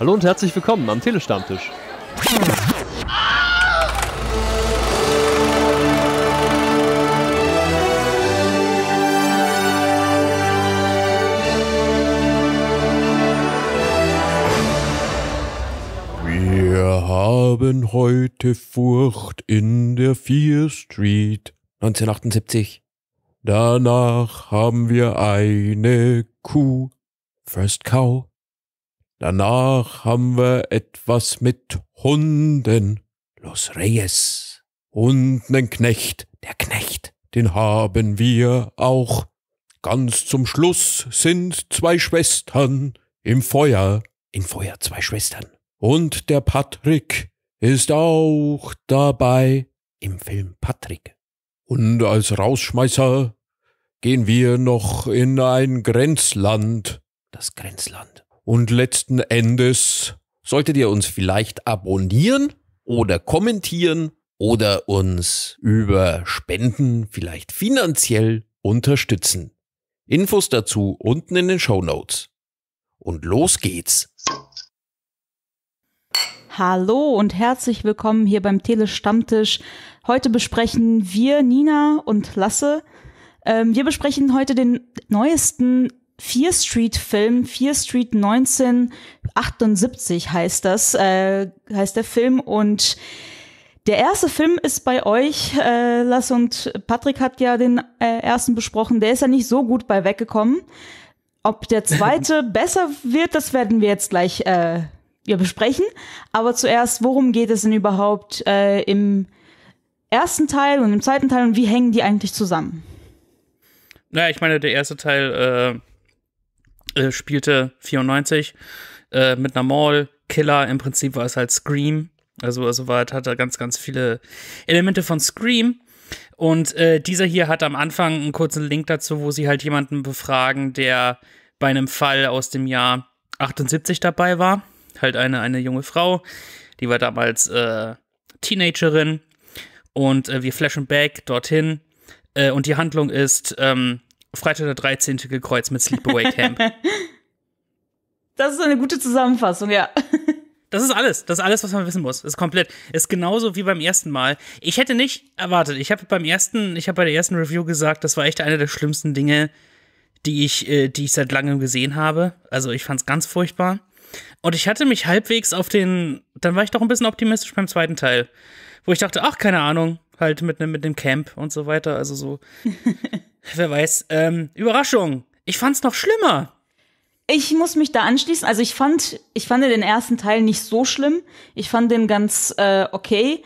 Hallo und herzlich willkommen am Telestammtisch. Wir haben heute Furcht in der Fear Street. 1978. Danach haben wir eine Kuh. First Cow. Danach haben wir etwas mit Hunden. Los Reyes. Und nen Knecht. Der Knecht. Den haben wir auch. Ganz zum Schluss sind zwei Schwestern im Feuer. Im Feuer zwei Schwestern. Und der Patrick ist auch dabei im Film Patrick. Und als Rausschmeißer gehen wir noch in ein Grenzland. Das Grenzland. Und letzten Endes solltet ihr uns vielleicht abonnieren oder kommentieren oder uns über Spenden vielleicht finanziell unterstützen. Infos dazu unten in den Show Notes. Und los geht's. Hallo und herzlich willkommen hier beim Tele-Stammtisch. Heute besprechen wir, Nina und Lasse, ähm, wir besprechen heute den neuesten Fear Street Film, Fear Street 1978 heißt das, äh, heißt der Film und der erste Film ist bei euch, äh, Lasse und Patrick hat ja den äh, ersten besprochen, der ist ja nicht so gut bei weggekommen. Ob der zweite besser wird, das werden wir jetzt gleich äh, ja, besprechen. Aber zuerst, worum geht es denn überhaupt äh, im ersten Teil und im zweiten Teil und wie hängen die eigentlich zusammen? Naja, ich meine, der erste Teil äh, äh, spielte 94 äh, mit einer Mall. Killer, im Prinzip war es halt Scream. Also, also war, hat er ganz, ganz viele Elemente von Scream. Und äh, dieser hier hat am Anfang einen kurzen Link dazu, wo sie halt jemanden befragen, der bei einem Fall aus dem Jahr 78 dabei war halt eine, eine junge Frau, die war damals äh, Teenagerin und äh, wir flashen back dorthin äh, und die Handlung ist ähm, Freitag der 13. gekreuzt mit Sleepaway Camp. Das ist eine gute Zusammenfassung, ja. Das ist alles. Das ist alles, was man wissen muss. Das ist komplett. Ist genauso wie beim ersten Mal. Ich hätte nicht erwartet. Ich habe beim ersten, ich habe bei der ersten Review gesagt, das war echt eine der schlimmsten Dinge, die ich, äh, die ich seit langem gesehen habe. Also ich fand es ganz furchtbar. Und ich hatte mich halbwegs auf den, dann war ich doch ein bisschen optimistisch beim zweiten Teil, wo ich dachte, ach, keine Ahnung, halt mit einem mit dem Camp und so weiter, also so, wer weiß. Ähm, Überraschung, ich fand's noch schlimmer. Ich muss mich da anschließen. Also ich fand, ich fand den ersten Teil nicht so schlimm. Ich fand den ganz äh, okay.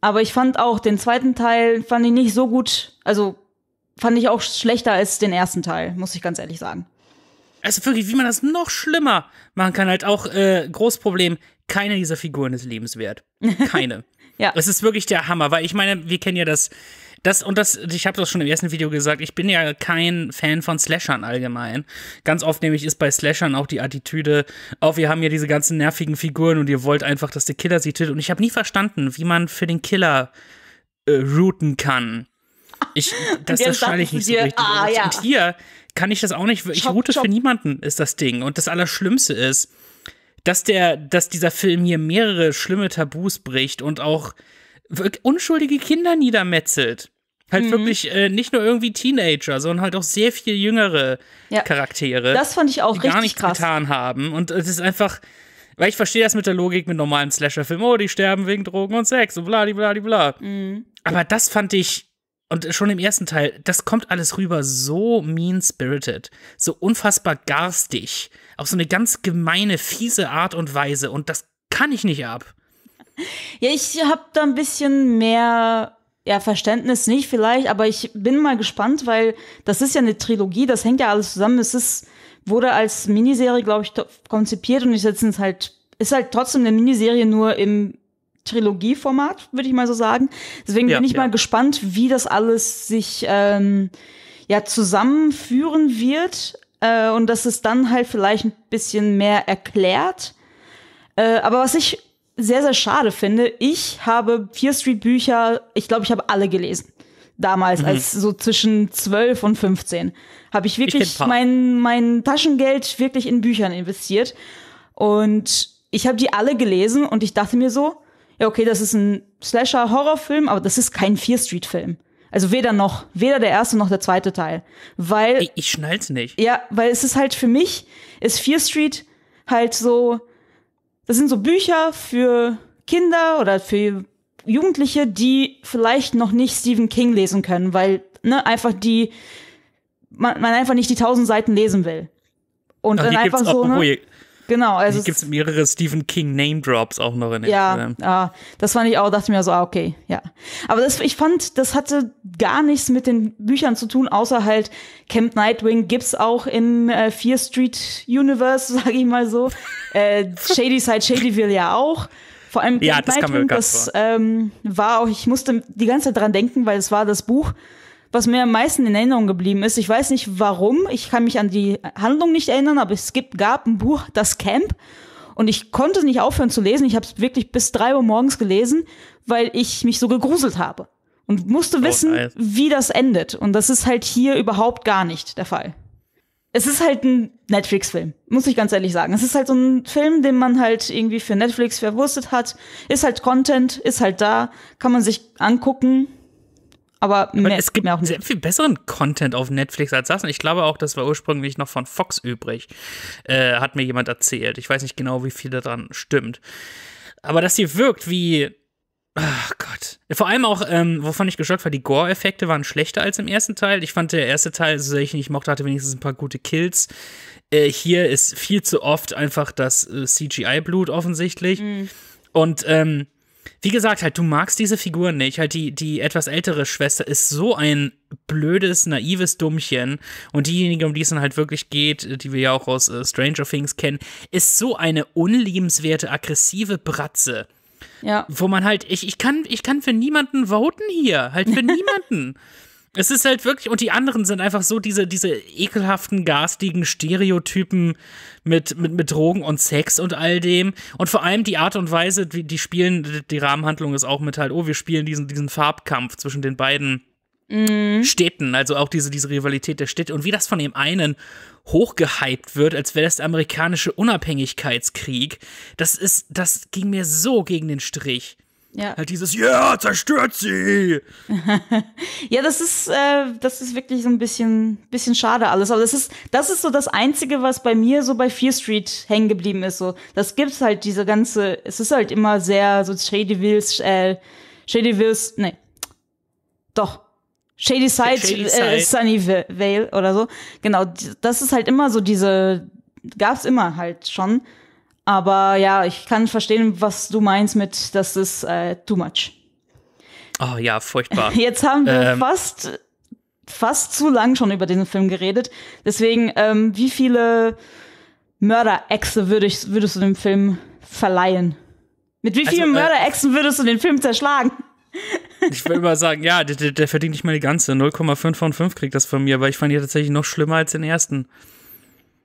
Aber ich fand auch den zweiten Teil fand ich nicht so gut. Also fand ich auch schlechter als den ersten Teil, muss ich ganz ehrlich sagen. Also wirklich, wie man das noch schlimmer machen kann, halt auch äh, Großproblem, keine dieser Figuren ist lebenswert. Keine. ja. Es ist wirklich der Hammer, weil ich meine, wir kennen ja das, das und das, ich habe das schon im ersten Video gesagt, ich bin ja kein Fan von Slashern allgemein. Ganz oft nämlich ist bei Slashern auch die Attitüde, auch wir haben ja diese ganzen nervigen Figuren und ihr wollt einfach, dass der Killer sie tötet. Und ich habe nie verstanden, wie man für den Killer äh, routen kann. Ich, das, das schneide ich nicht so richtig. Ah, ja. Und hier kann ich das auch nicht. Ich route für niemanden, ist das Ding. Und das Allerschlimmste ist, dass der, dass dieser Film hier mehrere schlimme Tabus bricht und auch unschuldige Kinder niedermetzelt. Halt mhm. wirklich äh, nicht nur irgendwie Teenager, sondern halt auch sehr viel jüngere ja. Charaktere. Das fand ich auch die richtig gar nichts krass. getan haben. Und es ist einfach, weil ich verstehe das mit der Logik mit normalen Slasher-Filmen. Oh, die sterben wegen Drogen und Sex und bla, bla, bla. Mhm. Aber das fand ich und schon im ersten Teil, das kommt alles rüber so mean-spirited, so unfassbar garstig, auf so eine ganz gemeine, fiese Art und Weise. Und das kann ich nicht ab. Ja, ich habe da ein bisschen mehr ja, Verständnis nicht vielleicht, aber ich bin mal gespannt, weil das ist ja eine Trilogie, das hängt ja alles zusammen. Es ist, wurde als Miniserie, glaube ich, konzipiert und ich setze es halt, ist halt trotzdem eine Miniserie nur im Trilogieformat, würde ich mal so sagen. Deswegen ja, bin ich ja. mal gespannt, wie das alles sich ähm, ja zusammenführen wird äh, und dass es dann halt vielleicht ein bisschen mehr erklärt. Äh, aber was ich sehr, sehr schade finde, ich habe Fear Street Bücher, ich glaube, ich habe alle gelesen. Damals, mhm. als so zwischen 12 und 15. Habe ich wirklich ich mein, mein Taschengeld wirklich in Büchern investiert. Und ich habe die alle gelesen und ich dachte mir so, ja, okay, das ist ein Slasher-Horrorfilm, aber das ist kein Fear Street-Film. Also weder noch, weder der erste noch der zweite Teil. Weil. Ich, ich schnall's nicht. Ja, weil es ist halt für mich, ist Fear Street halt so, das sind so Bücher für Kinder oder für Jugendliche, die vielleicht noch nicht Stephen King lesen können, weil, ne, einfach die, man, man einfach nicht die tausend Seiten lesen will. Und Ach, dann einfach so, ne? Genau, also. Gibt es mehrere Stephen King Name Drops auch noch in der Ja, Film. ja, das fand ich auch, dachte mir so, ah, okay, ja. Aber das, ich fand, das hatte gar nichts mit den Büchern zu tun, außer halt Camp Nightwing gibt's auch im äh, Fear Street Universe, sag ich mal so. äh, Shady Side Shadyville ja auch. Vor allem ja, Camp das Nightwing, das ähm, war auch, ich musste die ganze Zeit dran denken, weil es war das Buch, was mir am meisten in Erinnerung geblieben ist. Ich weiß nicht warum, ich kann mich an die Handlung nicht erinnern, aber es gibt, gab ein Buch, das Camp. Und ich konnte nicht aufhören zu lesen. Ich habe es wirklich bis drei Uhr morgens gelesen, weil ich mich so gegruselt habe. Und musste oh, wissen, nice. wie das endet. Und das ist halt hier überhaupt gar nicht der Fall. Es ist halt ein Netflix-Film, muss ich ganz ehrlich sagen. Es ist halt so ein Film, den man halt irgendwie für Netflix verwurstet hat. Ist halt Content, ist halt da, kann man sich angucken, aber, mehr, aber es gibt auch sehr viel besseren Content auf Netflix als das. Und ich glaube auch, das war ursprünglich noch von Fox übrig. Äh, hat mir jemand erzählt. Ich weiß nicht genau, wie viel daran stimmt. Aber dass sie wirkt wie. Ach Gott. Vor allem auch, ähm, wovon ich geschockt war, die Gore-Effekte waren schlechter als im ersten Teil. Ich fand, der erste Teil, so sehr ich nicht mochte, hatte wenigstens ein paar gute Kills. Äh, hier ist viel zu oft einfach das äh, CGI-Blut offensichtlich. Mhm. Und ähm, wie gesagt, halt, du magst diese Figuren nicht. Halt, die, die etwas ältere Schwester ist so ein blödes, naives Dummchen. Und diejenige, um die es dann halt wirklich geht, die wir ja auch aus äh, Stranger Things kennen, ist so eine unliebenswerte, aggressive Bratze. Ja. Wo man halt, ich, ich, kann, ich kann für niemanden voten hier. Halt für niemanden. Es ist halt wirklich, und die anderen sind einfach so diese, diese ekelhaften, garstigen Stereotypen mit, mit, mit Drogen und Sex und all dem. Und vor allem die Art und Weise, wie die spielen, die Rahmenhandlung ist auch mit halt, oh, wir spielen diesen, diesen Farbkampf zwischen den beiden mhm. Städten, also auch diese, diese Rivalität der Städte und wie das von dem einen hochgehypt wird, als wäre das der amerikanische Unabhängigkeitskrieg. Das ist, das ging mir so gegen den Strich. Ja. Halt dieses, ja, zerstört sie! ja, das ist, äh, das ist wirklich so ein bisschen, bisschen schade alles. Aber das ist, das ist so das Einzige, was bei mir so bei Fear Street hängen geblieben ist. So, das gibt's halt diese ganze, es ist halt immer sehr so Shady Wills, äh, Shady Wills, nee. Doch. Shady Side, Shady Side. Äh, Sunnyvale oder so. Genau, das ist halt immer so diese, gab's immer halt schon. Aber ja, ich kann verstehen, was du meinst mit, das ist äh, too much. Oh ja, furchtbar. Jetzt haben wir ähm. fast, fast zu lang schon über diesen Film geredet. Deswegen, ähm, wie viele Mörderechse würdest, würdest du dem Film verleihen? Mit wie vielen also, äh, Mörderechsen würdest du den Film zerschlagen? Ich will mal sagen, ja, der, der verdient nicht mal die ganze. 0,5 von 5 kriegt das von mir, weil ich fand ihn tatsächlich noch schlimmer als den ersten.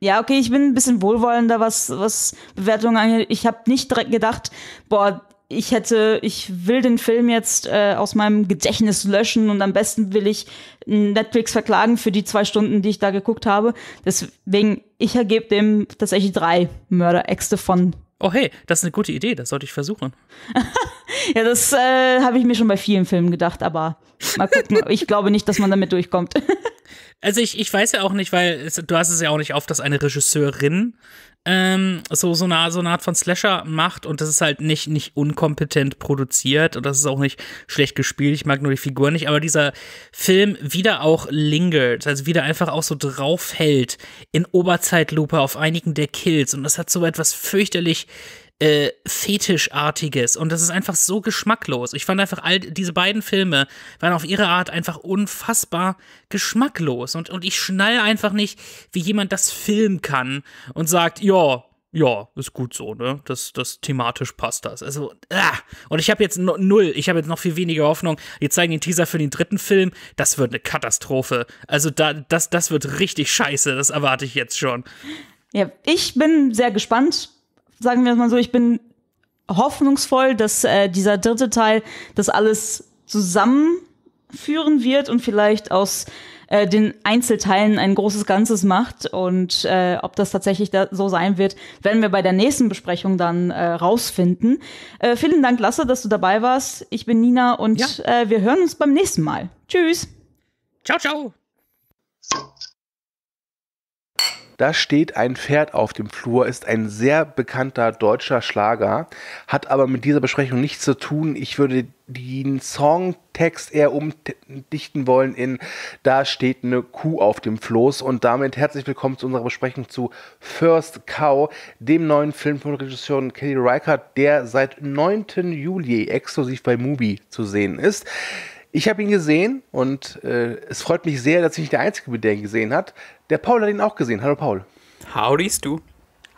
Ja, okay, ich bin ein bisschen wohlwollender, was, was Bewertungen angeht. Ich habe nicht direkt gedacht, boah, ich hätte, ich will den Film jetzt äh, aus meinem Gedächtnis löschen und am besten will ich Netflix verklagen für die zwei Stunden, die ich da geguckt habe. Deswegen, ich ergebe dem tatsächlich drei Mörderäxte von. Oh hey, das ist eine gute Idee, das sollte ich versuchen. ja, das äh, habe ich mir schon bei vielen Filmen gedacht, aber mal gucken. ich glaube nicht, dass man damit durchkommt. Also ich, ich weiß ja auch nicht, weil es, du hast es ja auch nicht oft, dass eine Regisseurin ähm, so, so, eine, so eine Art von Slasher macht und das ist halt nicht, nicht unkompetent produziert und das ist auch nicht schlecht gespielt. Ich mag nur die Figur nicht, aber dieser Film wieder auch lingert, also wieder einfach auch so draufhält in Oberzeitlupe auf einigen der Kills und das hat so etwas fürchterlich äh, Fetischartiges und das ist einfach so geschmacklos. Ich fand einfach all diese beiden Filme waren auf ihre Art einfach unfassbar geschmacklos und, und ich schnall einfach nicht, wie jemand das filmen kann und sagt, ja, ja, ist gut so, ne? Das, das thematisch passt das. Also, ah. und ich habe jetzt null, ich habe jetzt noch viel weniger Hoffnung. Wir zeigen den Teaser für den dritten Film, das wird eine Katastrophe. Also da, das, das wird richtig scheiße, das erwarte ich jetzt schon. Ja, ich bin sehr gespannt sagen wir es mal so, ich bin hoffnungsvoll, dass äh, dieser dritte Teil das alles zusammenführen wird und vielleicht aus äh, den Einzelteilen ein großes Ganzes macht. Und äh, ob das tatsächlich da so sein wird, werden wir bei der nächsten Besprechung dann äh, rausfinden. Äh, vielen Dank, Lasse, dass du dabei warst. Ich bin Nina und ja. äh, wir hören uns beim nächsten Mal. Tschüss. Ciao, ciao. Da steht ein Pferd auf dem Flur, ist ein sehr bekannter deutscher Schlager, hat aber mit dieser Besprechung nichts zu tun. Ich würde den Songtext eher umdichten wollen in Da steht eine Kuh auf dem Floß und damit herzlich willkommen zu unserer Besprechung zu First Cow, dem neuen Film von Regisseur Kelly Reichardt, der seit 9. Juli exklusiv bei Mubi zu sehen ist. Ich habe ihn gesehen und äh, es freut mich sehr, dass ich nicht der Einzige bin, der ihn gesehen hat. Der Paul hat ihn auch gesehen. Hallo Paul. Howdy's du.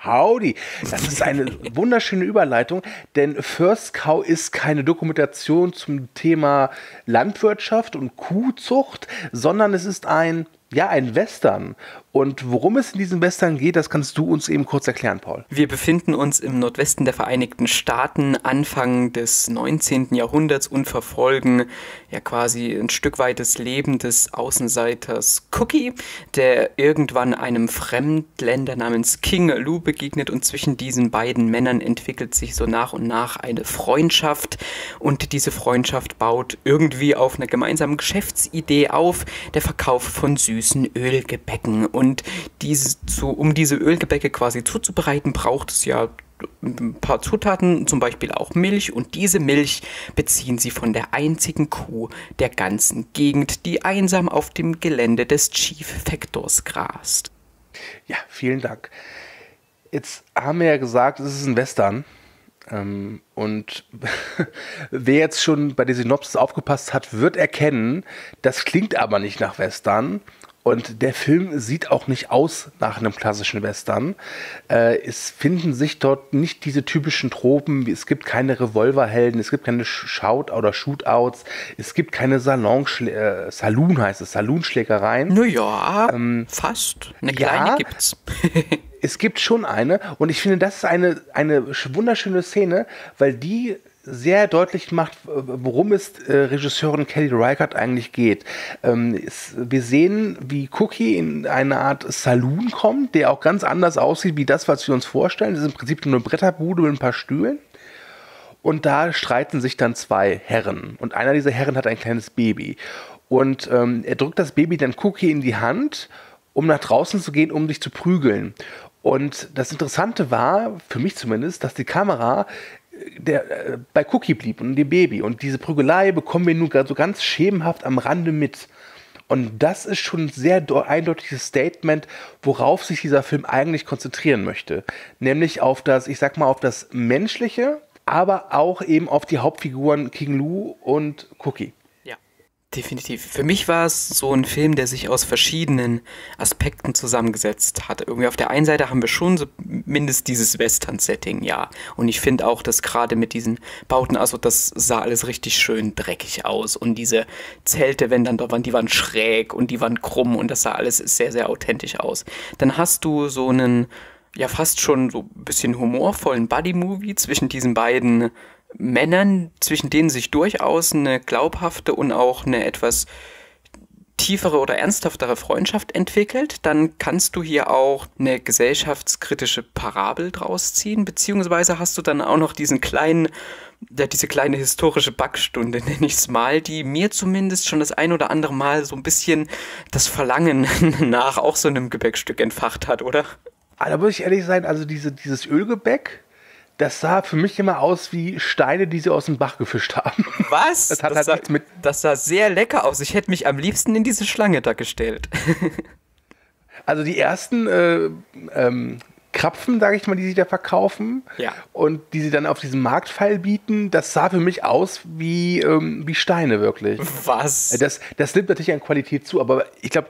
Howdy. Das ist eine wunderschöne Überleitung, denn First Cow ist keine Dokumentation zum Thema Landwirtschaft und Kuhzucht, sondern es ist ein ja, ein Western. Und worum es in diesem Western geht, das kannst du uns eben kurz erklären, Paul. Wir befinden uns im Nordwesten der Vereinigten Staaten, Anfang des 19. Jahrhunderts und verfolgen ja quasi ein Stück weit das Leben des Außenseiters Cookie, der irgendwann einem Fremdländer namens King Lou begegnet und zwischen diesen beiden Männern entwickelt sich so nach und nach eine Freundschaft und diese Freundschaft baut irgendwie auf einer gemeinsamen Geschäftsidee auf, der Verkauf von süßen Ölgebäcken und diese, zu, um diese Ölgebäcke quasi zuzubereiten, braucht es ja ein paar Zutaten, zum Beispiel auch Milch. Und diese Milch beziehen sie von der einzigen Kuh der ganzen Gegend, die einsam auf dem Gelände des Chief Factors grast. Ja, vielen Dank. Jetzt haben wir ja gesagt, es ist ein Western. Ähm, und wer jetzt schon bei der Synopsis aufgepasst hat, wird erkennen, das klingt aber nicht nach Western. Und der Film sieht auch nicht aus nach einem klassischen Western. Äh, es finden sich dort nicht diese typischen Tropen. Es gibt keine Revolverhelden, es gibt keine Shout- oder Shootouts, es gibt keine Salonschlä äh, Saloon heißt es, Saloonschlägereien. Naja, ähm, fast. Eine kleine ja, gibt's. es gibt schon eine und ich finde, das ist eine, eine wunderschöne Szene, weil die sehr deutlich macht, worum es äh, Regisseurin Kelly Reichardt eigentlich geht. Ähm, es, wir sehen, wie Cookie in eine Art Saloon kommt, der auch ganz anders aussieht wie das, was wir uns vorstellen. Das ist im Prinzip nur eine Bretterbude mit ein paar Stühlen. Und da streiten sich dann zwei Herren. Und einer dieser Herren hat ein kleines Baby. Und ähm, er drückt das Baby dann Cookie in die Hand, um nach draußen zu gehen, um sich zu prügeln. Und das Interessante war, für mich zumindest, dass die Kamera der äh, bei Cookie blieb und dem Baby. Und diese Prügelei bekommen wir nun so ganz schemenhaft am Rande mit. Und das ist schon ein sehr eindeutiges Statement, worauf sich dieser Film eigentlich konzentrieren möchte. Nämlich auf das, ich sag mal, auf das Menschliche, aber auch eben auf die Hauptfiguren King Lou und Cookie. Definitiv. Für mich war es so ein Film, der sich aus verschiedenen Aspekten zusammengesetzt hat. Irgendwie auf der einen Seite haben wir schon so mindestens dieses Western-Setting, ja. Und ich finde auch, dass gerade mit diesen Bauten, also das sah alles richtig schön dreckig aus. Und diese Zelte, wenn dann dort waren, die waren schräg und die waren krumm und das sah alles sehr, sehr authentisch aus. Dann hast du so einen, ja, fast schon so ein bisschen humorvollen Buddy-Movie zwischen diesen beiden Männern, zwischen denen sich durchaus eine glaubhafte und auch eine etwas tiefere oder ernsthaftere Freundschaft entwickelt, dann kannst du hier auch eine gesellschaftskritische Parabel draus ziehen, beziehungsweise hast du dann auch noch diesen kleinen, ja, diese kleine historische Backstunde, nenne ich es mal, die mir zumindest schon das ein oder andere Mal so ein bisschen das Verlangen nach auch so einem Gebäckstück entfacht hat, oder? Ah, da muss ich ehrlich sein, also diese, dieses Ölgebäck, das sah für mich immer aus wie Steine, die sie aus dem Bach gefischt haben. Was? Das, hat das, halt sah, mit das sah sehr lecker aus. Ich hätte mich am liebsten in diese Schlange da gestellt. also die ersten äh, ähm, Krapfen, sage ich mal, die sie da verkaufen ja. und die sie dann auf diesem Marktpfeil bieten, das sah für mich aus wie, ähm, wie Steine wirklich. Was? Das, das nimmt natürlich an Qualität zu, aber ich glaube,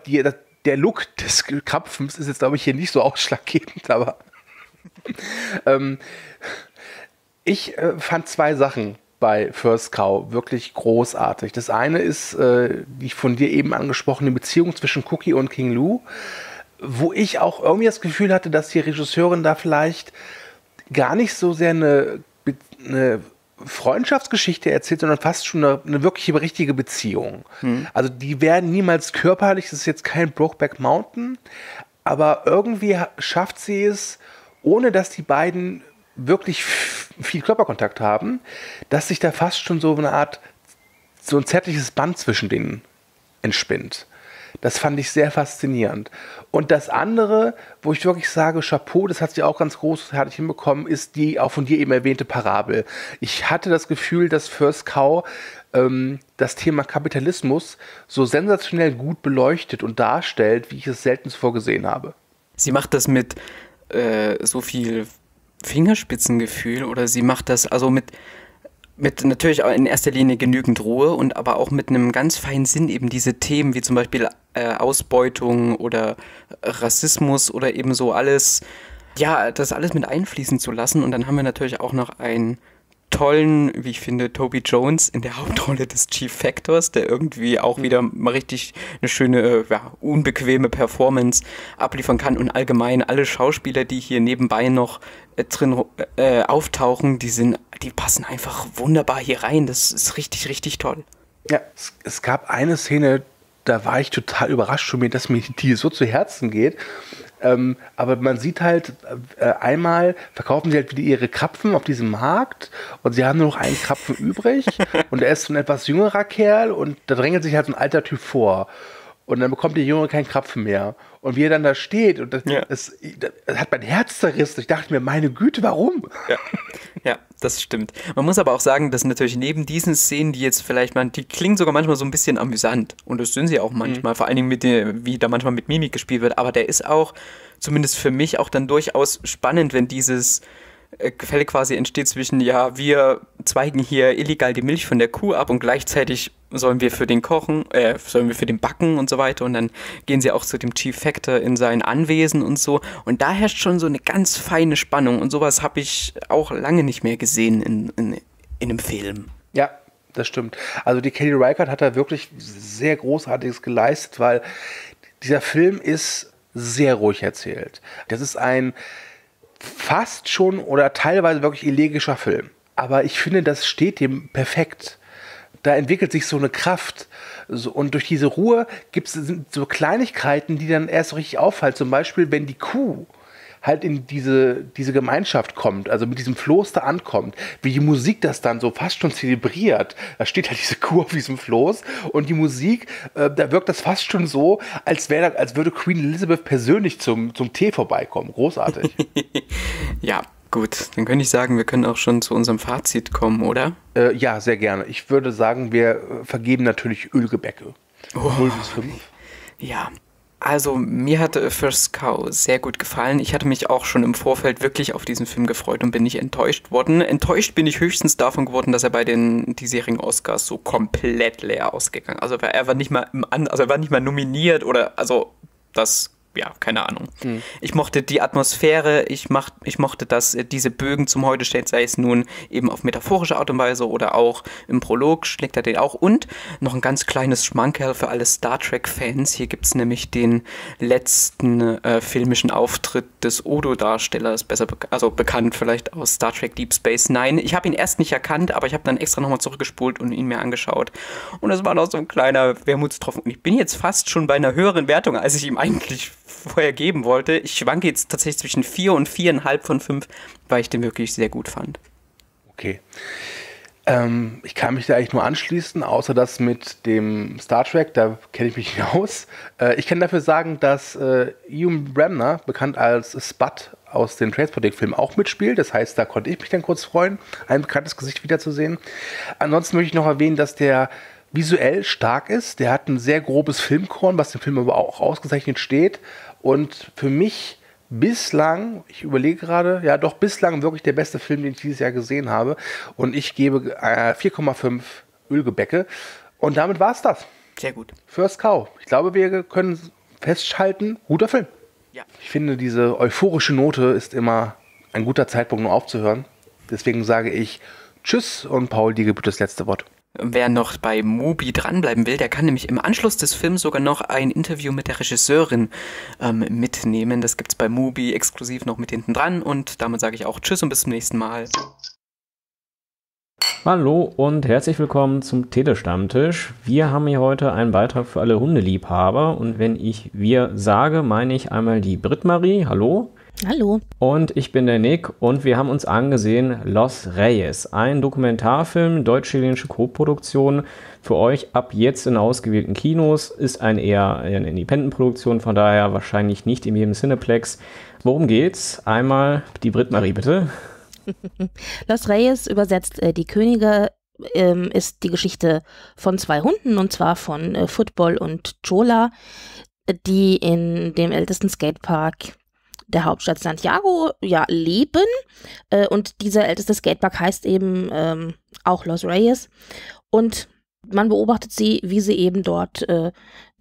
der Look des Krapfens ist jetzt, glaube ich, hier nicht so ausschlaggebend, aber ähm, ich äh, fand zwei Sachen bei First Cow wirklich großartig. Das eine ist äh, die von dir eben angesprochene Beziehung zwischen Cookie und King Lou, wo ich auch irgendwie das Gefühl hatte, dass die Regisseurin da vielleicht gar nicht so sehr eine, eine Freundschaftsgeschichte erzählt, sondern fast schon eine, eine wirkliche, richtige Beziehung. Hm. Also die werden niemals körperlich, das ist jetzt kein Brokeback Mountain, aber irgendwie schafft sie es, ohne dass die beiden wirklich viel Körperkontakt haben, dass sich da fast schon so eine Art, so ein zärtliches Band zwischen denen entspinnt. Das fand ich sehr faszinierend. Und das andere, wo ich wirklich sage, Chapeau, das hat sie auch ganz großartig hinbekommen, ist die auch von dir eben erwähnte Parabel. Ich hatte das Gefühl, dass First Cow ähm, das Thema Kapitalismus so sensationell gut beleuchtet und darstellt, wie ich es selten zuvor gesehen habe. Sie macht das mit äh, so viel Fingerspitzengefühl oder sie macht das also mit mit natürlich auch in erster Linie genügend Ruhe und aber auch mit einem ganz feinen Sinn eben diese Themen wie zum Beispiel äh, Ausbeutung oder Rassismus oder eben so alles, ja, das alles mit einfließen zu lassen. Und dann haben wir natürlich auch noch einen tollen, wie ich finde, Toby Jones in der Hauptrolle des Chief Factors, der irgendwie auch wieder mal richtig eine schöne, äh, ja, unbequeme Performance abliefern kann und allgemein alle Schauspieler, die hier nebenbei noch äh, drin äh, auftauchen, die sind, die passen einfach wunderbar hier rein. Das ist richtig, richtig toll. Ja, es, es gab eine Szene, da war ich total überrascht schon mir, dass mir die so zu Herzen geht. Ähm, aber man sieht halt, äh, einmal verkaufen sie halt wieder ihre Krapfen auf diesem Markt und sie haben nur noch einen Krapfen übrig und er ist so ein etwas jüngerer Kerl und da drängelt sich halt so ein alter Typ vor. Und dann bekommt der Junge keinen Krapfen mehr. Und wie er dann da steht, und das, ja. das, das hat mein Herz zerrissen. Ich dachte mir, meine Güte, warum? Ja. ja, das stimmt. Man muss aber auch sagen, dass natürlich neben diesen Szenen, die jetzt vielleicht man, die klingen sogar manchmal so ein bisschen amüsant. Und das sind sie auch manchmal, mhm. vor allen Dingen mit der, wie da manchmal mit Mimik gespielt wird. Aber der ist auch, zumindest für mich, auch dann durchaus spannend, wenn dieses Gefälle quasi entsteht zwischen, ja, wir zweigen hier illegal die Milch von der Kuh ab und gleichzeitig sollen wir für den kochen, äh, sollen wir für den backen und so weiter. Und dann gehen sie auch zu dem Chief Factor in sein Anwesen und so. Und da herrscht schon so eine ganz feine Spannung. Und sowas habe ich auch lange nicht mehr gesehen in, in, in einem Film. Ja, das stimmt. Also die Kelly Reichardt hat da wirklich sehr Großartiges geleistet, weil dieser Film ist sehr ruhig erzählt. Das ist ein fast schon oder teilweise wirklich elegischer Film. Aber ich finde, das steht dem perfekt. Da entwickelt sich so eine Kraft. und durch diese Ruhe gibt es so Kleinigkeiten, die dann erst richtig auffallen. Zum Beispiel, wenn die Kuh halt in diese, diese Gemeinschaft kommt, also mit diesem Floß da ankommt, wie die Musik das dann so fast schon zelebriert. Da steht halt diese Kuh auf diesem Floß und die Musik, äh, da wirkt das fast schon so, als, wäre, als würde Queen Elizabeth persönlich zum, zum Tee vorbeikommen. Großartig. ja, Gut, dann könnte ich sagen, wir können auch schon zu unserem Fazit kommen, oder? Äh, ja, sehr gerne. Ich würde sagen, wir vergeben natürlich Ölgebäcke. Oh. 0 bis 5. Ja, also mir hat First Cow sehr gut gefallen. Ich hatte mich auch schon im Vorfeld wirklich auf diesen Film gefreut und bin nicht enttäuscht worden. Enttäuscht bin ich höchstens davon geworden, dass er bei den diesjährigen Oscars so komplett leer ausgegangen. Also er war nicht mal im An also er war nicht mal nominiert oder also das ja, keine Ahnung. Hm. Ich mochte die Atmosphäre, ich, mach, ich mochte, dass äh, diese Bögen zum Heute steht, sei es nun eben auf metaphorische Art und Weise oder auch im Prolog schlägt er den auch. Und noch ein ganz kleines Schmankerl für alle Star Trek-Fans. Hier gibt es nämlich den letzten äh, filmischen Auftritt des Odo-Darstellers, besser be also bekannt vielleicht aus Star Trek Deep Space Nine. Ich habe ihn erst nicht erkannt, aber ich habe dann extra nochmal zurückgespult und ihn mir angeschaut. Und das war noch so ein kleiner Wermutstropfen. Und ich bin jetzt fast schon bei einer höheren Wertung, als ich ihm eigentlich vorher geben wollte. Ich schwanke jetzt tatsächlich zwischen 4 und 4,5 von 5, weil ich den wirklich sehr gut fand. Okay. Ähm, ich kann mich da eigentlich nur anschließen, außer das mit dem Star Trek, da kenne ich mich nicht aus. Äh, ich kann dafür sagen, dass äh, Ewan Bremner, bekannt als Spud aus den Transporting-Filmen, auch mitspielt. Das heißt, da konnte ich mich dann kurz freuen, ein bekanntes Gesicht wiederzusehen. Ansonsten möchte ich noch erwähnen, dass der visuell stark ist. Der hat ein sehr grobes Filmkorn, was dem Film aber auch ausgezeichnet steht. Und für mich bislang, ich überlege gerade, ja doch bislang wirklich der beste Film, den ich dieses Jahr gesehen habe. Und ich gebe äh, 4,5 Ölgebäcke. Und damit war es das. Sehr gut. First Cow. Ich glaube, wir können festschalten, guter Film. Ja. Ich finde, diese euphorische Note ist immer ein guter Zeitpunkt, um aufzuhören. Deswegen sage ich Tschüss und Paul, dir gebührt das letzte Wort. Wer noch bei Mubi dranbleiben will, der kann nämlich im Anschluss des Films sogar noch ein Interview mit der Regisseurin ähm, mitnehmen. Das gibt es bei Mubi exklusiv noch mit hinten dran. Und damit sage ich auch Tschüss und bis zum nächsten Mal. Hallo und herzlich willkommen zum Telestammtisch. Wir haben hier heute einen Beitrag für alle Hundeliebhaber und wenn ich wir sage, meine ich einmal die Brit-Marie. Hallo. Hallo. Und ich bin der Nick und wir haben uns angesehen Los Reyes, ein Dokumentarfilm, deutsch-chilenische Co-Produktion. Für euch ab jetzt in ausgewählten Kinos, ist ein eher eine Independent-Produktion, von daher wahrscheinlich nicht in jedem Cineplex. Worum geht's? Einmal die Brit-Marie, bitte. Los Reyes übersetzt äh, die Könige ähm, ist die Geschichte von zwei Hunden und zwar von äh, Football und Chola, die in dem ältesten Skatepark der Hauptstadt Santiago ja leben äh, und dieser älteste Skatepark heißt eben ähm, auch Los Reyes und man beobachtet sie, wie sie eben dort äh,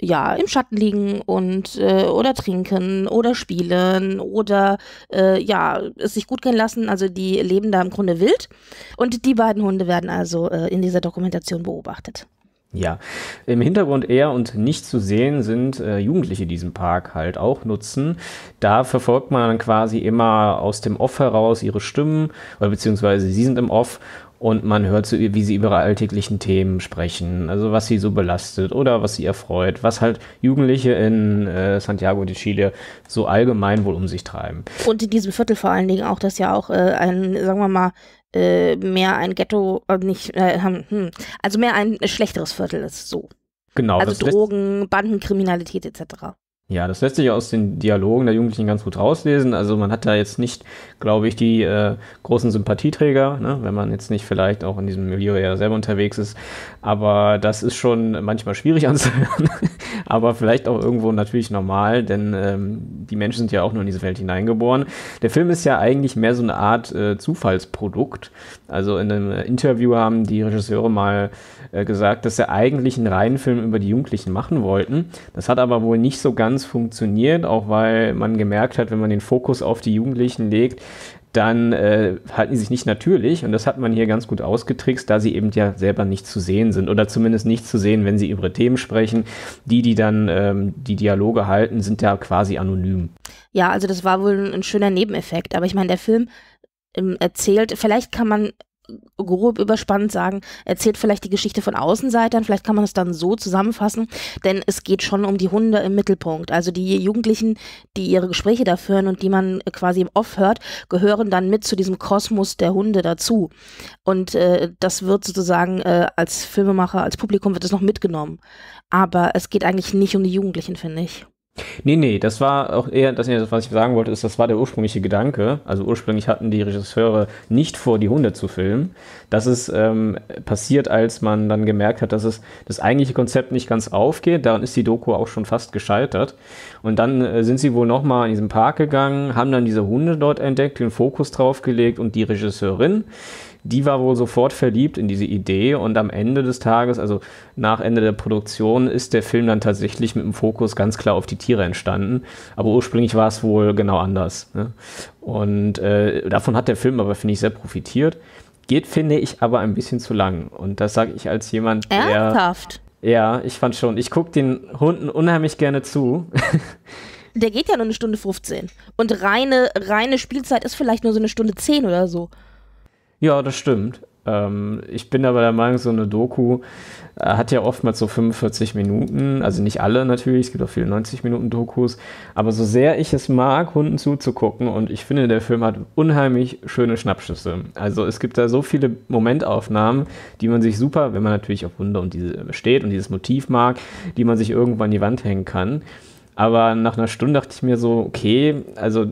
ja im Schatten liegen und äh, oder trinken oder spielen oder äh, ja es sich gut gehen lassen. Also die leben da im Grunde wild und die beiden Hunde werden also äh, in dieser Dokumentation beobachtet. Ja, im Hintergrund eher und nicht zu sehen sind äh, Jugendliche, die diesen Park halt auch nutzen. Da verfolgt man dann quasi immer aus dem Off heraus ihre Stimmen, oder beziehungsweise sie sind im Off und man hört so, wie sie über ihre alltäglichen Themen sprechen, also was sie so belastet oder was sie erfreut, was halt Jugendliche in äh, Santiago de Chile so allgemein wohl um sich treiben. Und in diesem Viertel vor allen Dingen auch, das ja auch äh, ein, sagen wir mal, äh, mehr ein Ghetto, äh, nicht, äh, hm, also mehr ein schlechteres Viertel ist so. Genau. Also Drogen, Bandenkriminalität etc. Ja, das lässt sich aus den Dialogen der Jugendlichen ganz gut rauslesen. Also man hat da jetzt nicht, glaube ich, die äh, großen Sympathieträger, ne? wenn man jetzt nicht vielleicht auch in diesem Milieu ja selber unterwegs ist. Aber das ist schon manchmal schwierig anzuhören, aber vielleicht auch irgendwo natürlich normal, denn ähm, die Menschen sind ja auch nur in diese Welt hineingeboren. Der Film ist ja eigentlich mehr so eine Art äh, Zufallsprodukt. Also in einem Interview haben die Regisseure mal äh, gesagt, dass sie eigentlich einen reinen Film über die Jugendlichen machen wollten. Das hat aber wohl nicht so ganz funktioniert, auch weil man gemerkt hat, wenn man den Fokus auf die Jugendlichen legt, dann äh, halten die sich nicht natürlich und das hat man hier ganz gut ausgetrickst, da sie eben ja selber nicht zu sehen sind oder zumindest nicht zu sehen, wenn sie über Themen sprechen. Die, die dann ähm, die Dialoge halten, sind ja quasi anonym. Ja, also das war wohl ein schöner Nebeneffekt, aber ich meine, der Film ähm, erzählt, vielleicht kann man grob überspannt sagen, erzählt vielleicht die Geschichte von Außenseitern, vielleicht kann man es dann so zusammenfassen, denn es geht schon um die Hunde im Mittelpunkt. Also die Jugendlichen, die ihre Gespräche da führen und die man quasi im Off hört, gehören dann mit zu diesem Kosmos der Hunde dazu. Und äh, das wird sozusagen äh, als Filmemacher, als Publikum wird es noch mitgenommen. Aber es geht eigentlich nicht um die Jugendlichen, finde ich. Nee, nee, das war auch eher, das, was ich sagen wollte, ist, das war der ursprüngliche Gedanke. Also ursprünglich hatten die Regisseure nicht vor, die Hunde zu filmen. Das ist ähm, passiert, als man dann gemerkt hat, dass es das eigentliche Konzept nicht ganz aufgeht. Daran ist die Doku auch schon fast gescheitert. Und dann äh, sind sie wohl nochmal in diesen Park gegangen, haben dann diese Hunde dort entdeckt, den Fokus drauf gelegt und die Regisseurin, die war wohl sofort verliebt in diese Idee und am Ende des Tages, also nach Ende der Produktion, ist der Film dann tatsächlich mit dem Fokus ganz klar auf die Tiere entstanden. Aber ursprünglich war es wohl genau anders. Ne? Und äh, davon hat der Film aber, finde ich, sehr profitiert. Geht, finde ich, aber ein bisschen zu lang. Und das sage ich als jemand, der. Ernsthaft? Ja, ich fand schon. Ich gucke den Hunden unheimlich gerne zu. Der geht ja nur eine Stunde 15. Und reine, reine Spielzeit ist vielleicht nur so eine Stunde 10 oder so. Ja, das stimmt. Ähm, ich bin aber der Meinung, so eine Doku äh, hat ja oftmals so 45 Minuten, also nicht alle natürlich, es gibt auch viele 90 Minuten Dokus, aber so sehr ich es mag, Hunden zuzugucken und ich finde, der Film hat unheimlich schöne Schnappschüsse. Also es gibt da so viele Momentaufnahmen, die man sich super, wenn man natürlich auf Hunde und diese steht und dieses Motiv mag, die man sich irgendwann an die Wand hängen kann. Aber nach einer Stunde dachte ich mir so, okay, also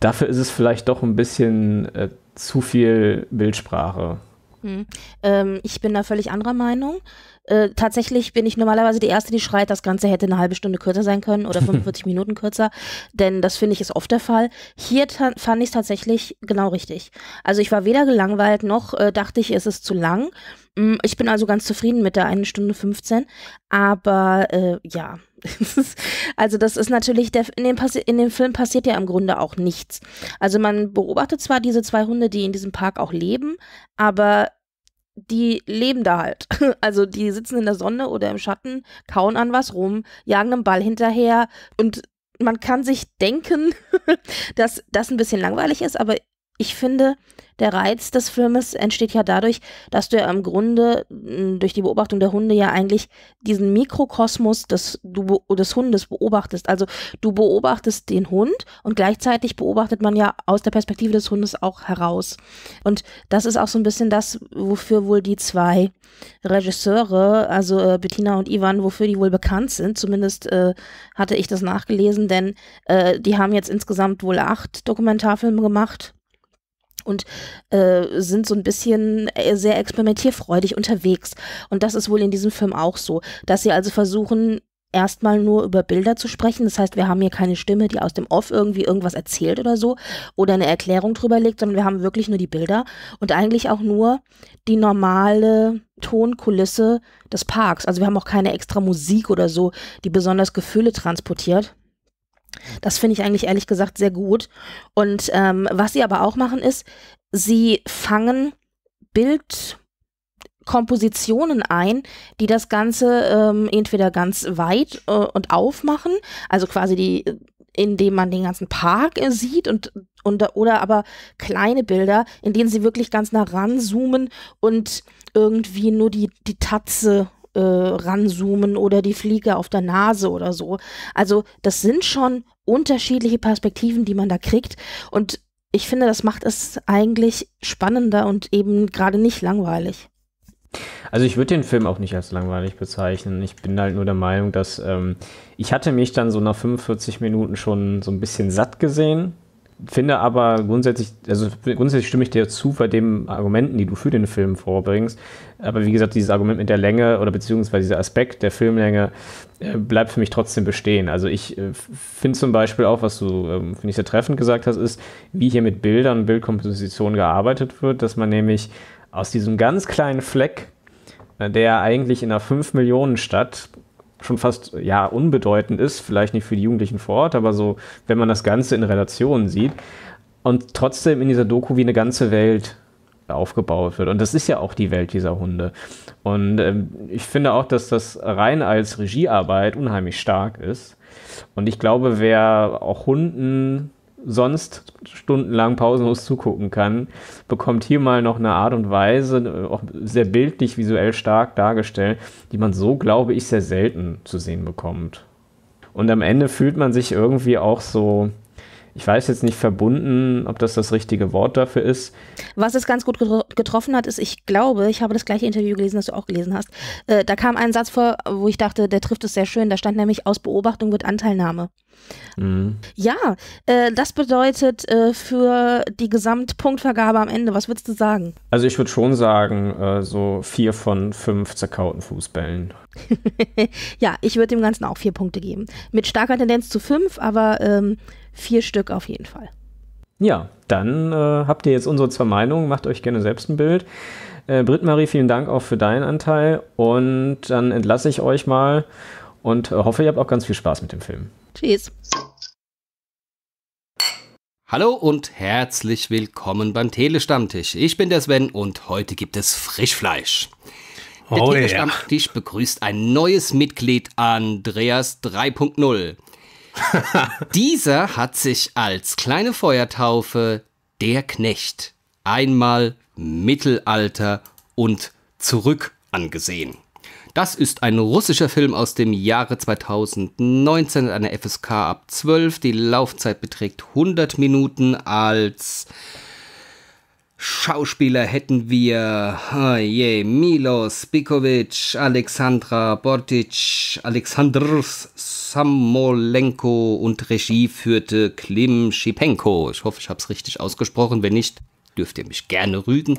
dafür ist es vielleicht doch ein bisschen äh, zu viel Bildsprache. Hm. Ähm, ich bin da völlig anderer Meinung. Äh, tatsächlich bin ich normalerweise die Erste, die schreit, das Ganze hätte eine halbe Stunde kürzer sein können oder 45 Minuten kürzer, denn das finde ich ist oft der Fall. Hier fand ich es tatsächlich genau richtig. Also ich war weder gelangweilt noch äh, dachte ich, es ist zu lang. Mm, ich bin also ganz zufrieden mit der 1 Stunde 15, aber äh, ja, also das ist natürlich, der, in, dem in dem Film passiert ja im Grunde auch nichts. Also man beobachtet zwar diese zwei Hunde, die in diesem Park auch leben, aber die leben da halt. Also die sitzen in der Sonne oder im Schatten, kauen an was rum, jagen einem Ball hinterher und man kann sich denken, dass das ein bisschen langweilig ist, aber ich finde, der Reiz des Filmes entsteht ja dadurch, dass du ja im Grunde durch die Beobachtung der Hunde ja eigentlich diesen Mikrokosmos des, du, des Hundes beobachtest. Also du beobachtest den Hund und gleichzeitig beobachtet man ja aus der Perspektive des Hundes auch heraus. Und das ist auch so ein bisschen das, wofür wohl die zwei Regisseure, also äh, Bettina und Ivan, wofür die wohl bekannt sind. Zumindest äh, hatte ich das nachgelesen, denn äh, die haben jetzt insgesamt wohl acht Dokumentarfilme gemacht und äh, sind so ein bisschen äh, sehr experimentierfreudig unterwegs. Und das ist wohl in diesem Film auch so, dass sie also versuchen, erstmal nur über Bilder zu sprechen. Das heißt, wir haben hier keine Stimme, die aus dem Off irgendwie irgendwas erzählt oder so oder eine Erklärung drüber legt, sondern wir haben wirklich nur die Bilder und eigentlich auch nur die normale Tonkulisse des Parks. Also wir haben auch keine extra Musik oder so, die besonders Gefühle transportiert. Das finde ich eigentlich ehrlich gesagt sehr gut. Und ähm, was sie aber auch machen ist, sie fangen Bildkompositionen ein, die das Ganze ähm, entweder ganz weit äh, und aufmachen, also quasi die, indem man den ganzen Park äh, sieht und, und oder aber kleine Bilder, in denen sie wirklich ganz nah ranzoomen und irgendwie nur die, die Tatze äh, ranzoomen oder die Fliege auf der Nase oder so. Also das sind schon unterschiedliche Perspektiven, die man da kriegt. Und ich finde, das macht es eigentlich spannender und eben gerade nicht langweilig. Also ich würde den Film auch nicht als langweilig bezeichnen. Ich bin halt nur der Meinung, dass ähm, ich hatte mich dann so nach 45 Minuten schon so ein bisschen satt gesehen finde aber grundsätzlich, also grundsätzlich stimme ich dir zu bei den Argumenten, die du für den Film vorbringst. Aber wie gesagt, dieses Argument mit der Länge oder beziehungsweise dieser Aspekt der Filmlänge äh, bleibt für mich trotzdem bestehen. Also ich äh, finde zum Beispiel auch, was du, äh, finde ich, sehr treffend gesagt hast, ist, wie hier mit Bildern und Bildkompositionen gearbeitet wird, dass man nämlich aus diesem ganz kleinen Fleck, äh, der eigentlich in einer 5 Millionen Stadt schon fast ja unbedeutend ist, vielleicht nicht für die Jugendlichen vor Ort, aber so, wenn man das Ganze in Relation sieht und trotzdem in dieser Doku wie eine ganze Welt aufgebaut wird. Und das ist ja auch die Welt dieser Hunde. Und ähm, ich finde auch, dass das rein als Regiearbeit unheimlich stark ist. Und ich glaube, wer auch Hunden sonst stundenlang pausenlos zugucken kann, bekommt hier mal noch eine Art und Weise, auch sehr bildlich, visuell stark dargestellt, die man so, glaube ich, sehr selten zu sehen bekommt. Und am Ende fühlt man sich irgendwie auch so, ich weiß jetzt nicht verbunden, ob das das richtige Wort dafür ist. Was es ganz gut getroffen hat, ist, ich glaube, ich habe das gleiche Interview gelesen, das du auch gelesen hast. Äh, da kam ein Satz vor, wo ich dachte, der trifft es sehr schön. Da stand nämlich, aus Beobachtung wird Anteilnahme. Mhm. Ja, äh, das bedeutet äh, für die Gesamtpunktvergabe am Ende, was würdest du sagen? Also ich würde schon sagen, äh, so vier von fünf zerkauten Fußbällen. ja, ich würde dem Ganzen auch vier Punkte geben. Mit starker Tendenz zu fünf, aber ähm, vier Stück auf jeden Fall. Ja, dann äh, habt ihr jetzt unsere zwei Meinungen, macht euch gerne selbst ein Bild. Äh, Britt-Marie, vielen Dank auch für deinen Anteil und dann entlasse ich euch mal und äh, hoffe, ihr habt auch ganz viel Spaß mit dem Film. Tschüss. Hallo und herzlich willkommen beim Telestammtisch. Ich bin der Sven und heute gibt es Frischfleisch. Der oh, Telestammtisch ja. begrüßt ein neues Mitglied, Andreas 3.0. Dieser hat sich als kleine Feuertaufe der Knecht einmal Mittelalter und zurück angesehen. Das ist ein russischer Film aus dem Jahre 2019, eine FSK ab 12. Die Laufzeit beträgt 100 Minuten. Als Schauspieler hätten wir oh je, Milos Bikovic, Alexandra Bortic, Alexandrs Samolenko und Regie führte Klim Schipenko. Ich hoffe, ich habe es richtig ausgesprochen. Wenn nicht, dürft ihr mich gerne rügen.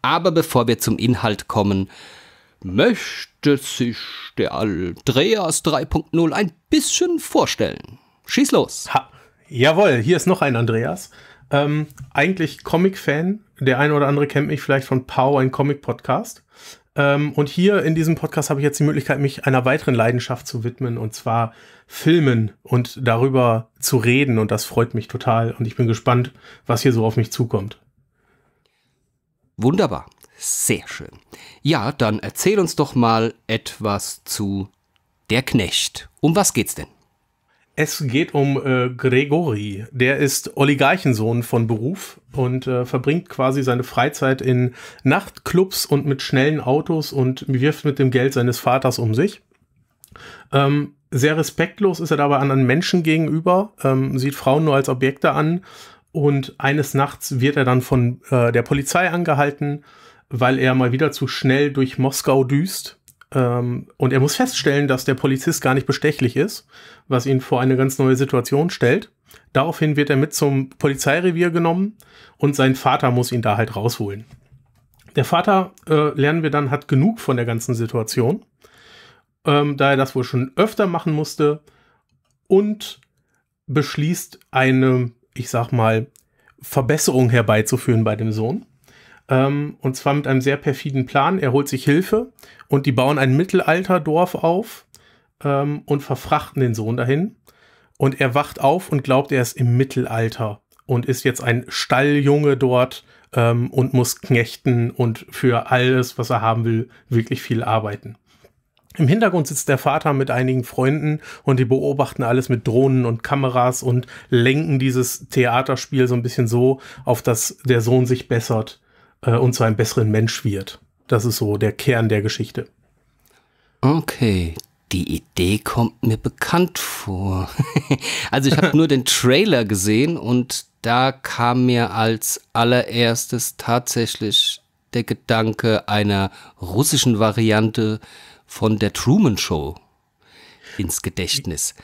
Aber bevor wir zum Inhalt kommen, möchte sich der Andreas 3.0 ein bisschen vorstellen. Schieß los. Ha. Jawohl, hier ist noch ein Andreas. Ähm, eigentlich Comic-Fan. Der eine oder andere kennt mich vielleicht von Pau, ein Comic-Podcast. Ähm, und hier in diesem Podcast habe ich jetzt die Möglichkeit, mich einer weiteren Leidenschaft zu widmen, und zwar Filmen und darüber zu reden. Und das freut mich total. Und ich bin gespannt, was hier so auf mich zukommt. Wunderbar. Sehr schön. Ja, dann erzähl uns doch mal etwas zu Der Knecht. Um was geht's denn? Es geht um äh, Gregori. Der ist Oligarchensohn von Beruf und äh, verbringt quasi seine Freizeit in Nachtclubs und mit schnellen Autos und wirft mit dem Geld seines Vaters um sich. Ähm, sehr respektlos ist er dabei anderen Menschen gegenüber, ähm, sieht Frauen nur als Objekte an und eines Nachts wird er dann von äh, der Polizei angehalten, weil er mal wieder zu schnell durch Moskau düst und er muss feststellen, dass der Polizist gar nicht bestechlich ist, was ihn vor eine ganz neue Situation stellt. Daraufhin wird er mit zum Polizeirevier genommen und sein Vater muss ihn da halt rausholen. Der Vater, äh, lernen wir dann, hat genug von der ganzen Situation, ähm, da er das wohl schon öfter machen musste und beschließt eine, ich sag mal, Verbesserung herbeizuführen bei dem Sohn. Ähm, und zwar mit einem sehr perfiden Plan. Er holt sich Hilfe und die bauen ein Mittelalterdorf auf ähm, und verfrachten den Sohn dahin. Und er wacht auf und glaubt, er ist im Mittelalter und ist jetzt ein Stalljunge dort ähm, und muss knechten und für alles, was er haben will, wirklich viel arbeiten. Im Hintergrund sitzt der Vater mit einigen Freunden und die beobachten alles mit Drohnen und Kameras und lenken dieses Theaterspiel so ein bisschen so, auf dass der Sohn sich bessert äh, und zu einem besseren Mensch wird. Das ist so der Kern der Geschichte. Okay, die Idee kommt mir bekannt vor. also ich habe nur den Trailer gesehen und da kam mir als allererstes tatsächlich der Gedanke einer russischen Variante von der Truman Show ins Gedächtnis.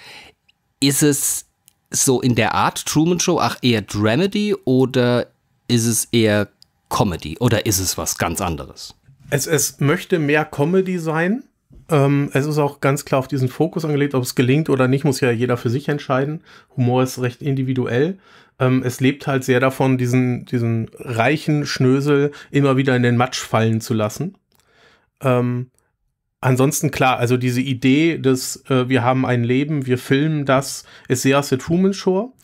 Ist es so in der Art Truman Show, ach eher Dramedy oder ist es eher Comedy oder ist es was ganz anderes? Es, es möchte mehr Comedy sein. Ähm, es ist auch ganz klar auf diesen Fokus angelegt. Ob es gelingt oder nicht, muss ja jeder für sich entscheiden. Humor ist recht individuell. Ähm, es lebt halt sehr davon, diesen, diesen reichen Schnösel immer wieder in den Matsch fallen zu lassen. Ähm, ansonsten klar, also diese Idee, dass äh, wir haben ein Leben, wir filmen das, ist sehr aus der Truman Show.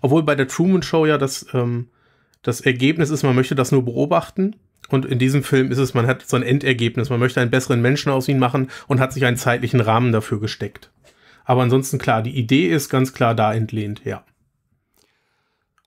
Obwohl bei der Truman Show ja das ähm, das Ergebnis ist, man möchte das nur beobachten. Und in diesem Film ist es, man hat so ein Endergebnis. Man möchte einen besseren Menschen aus ihm machen und hat sich einen zeitlichen Rahmen dafür gesteckt. Aber ansonsten klar, die Idee ist ganz klar da entlehnt, ja.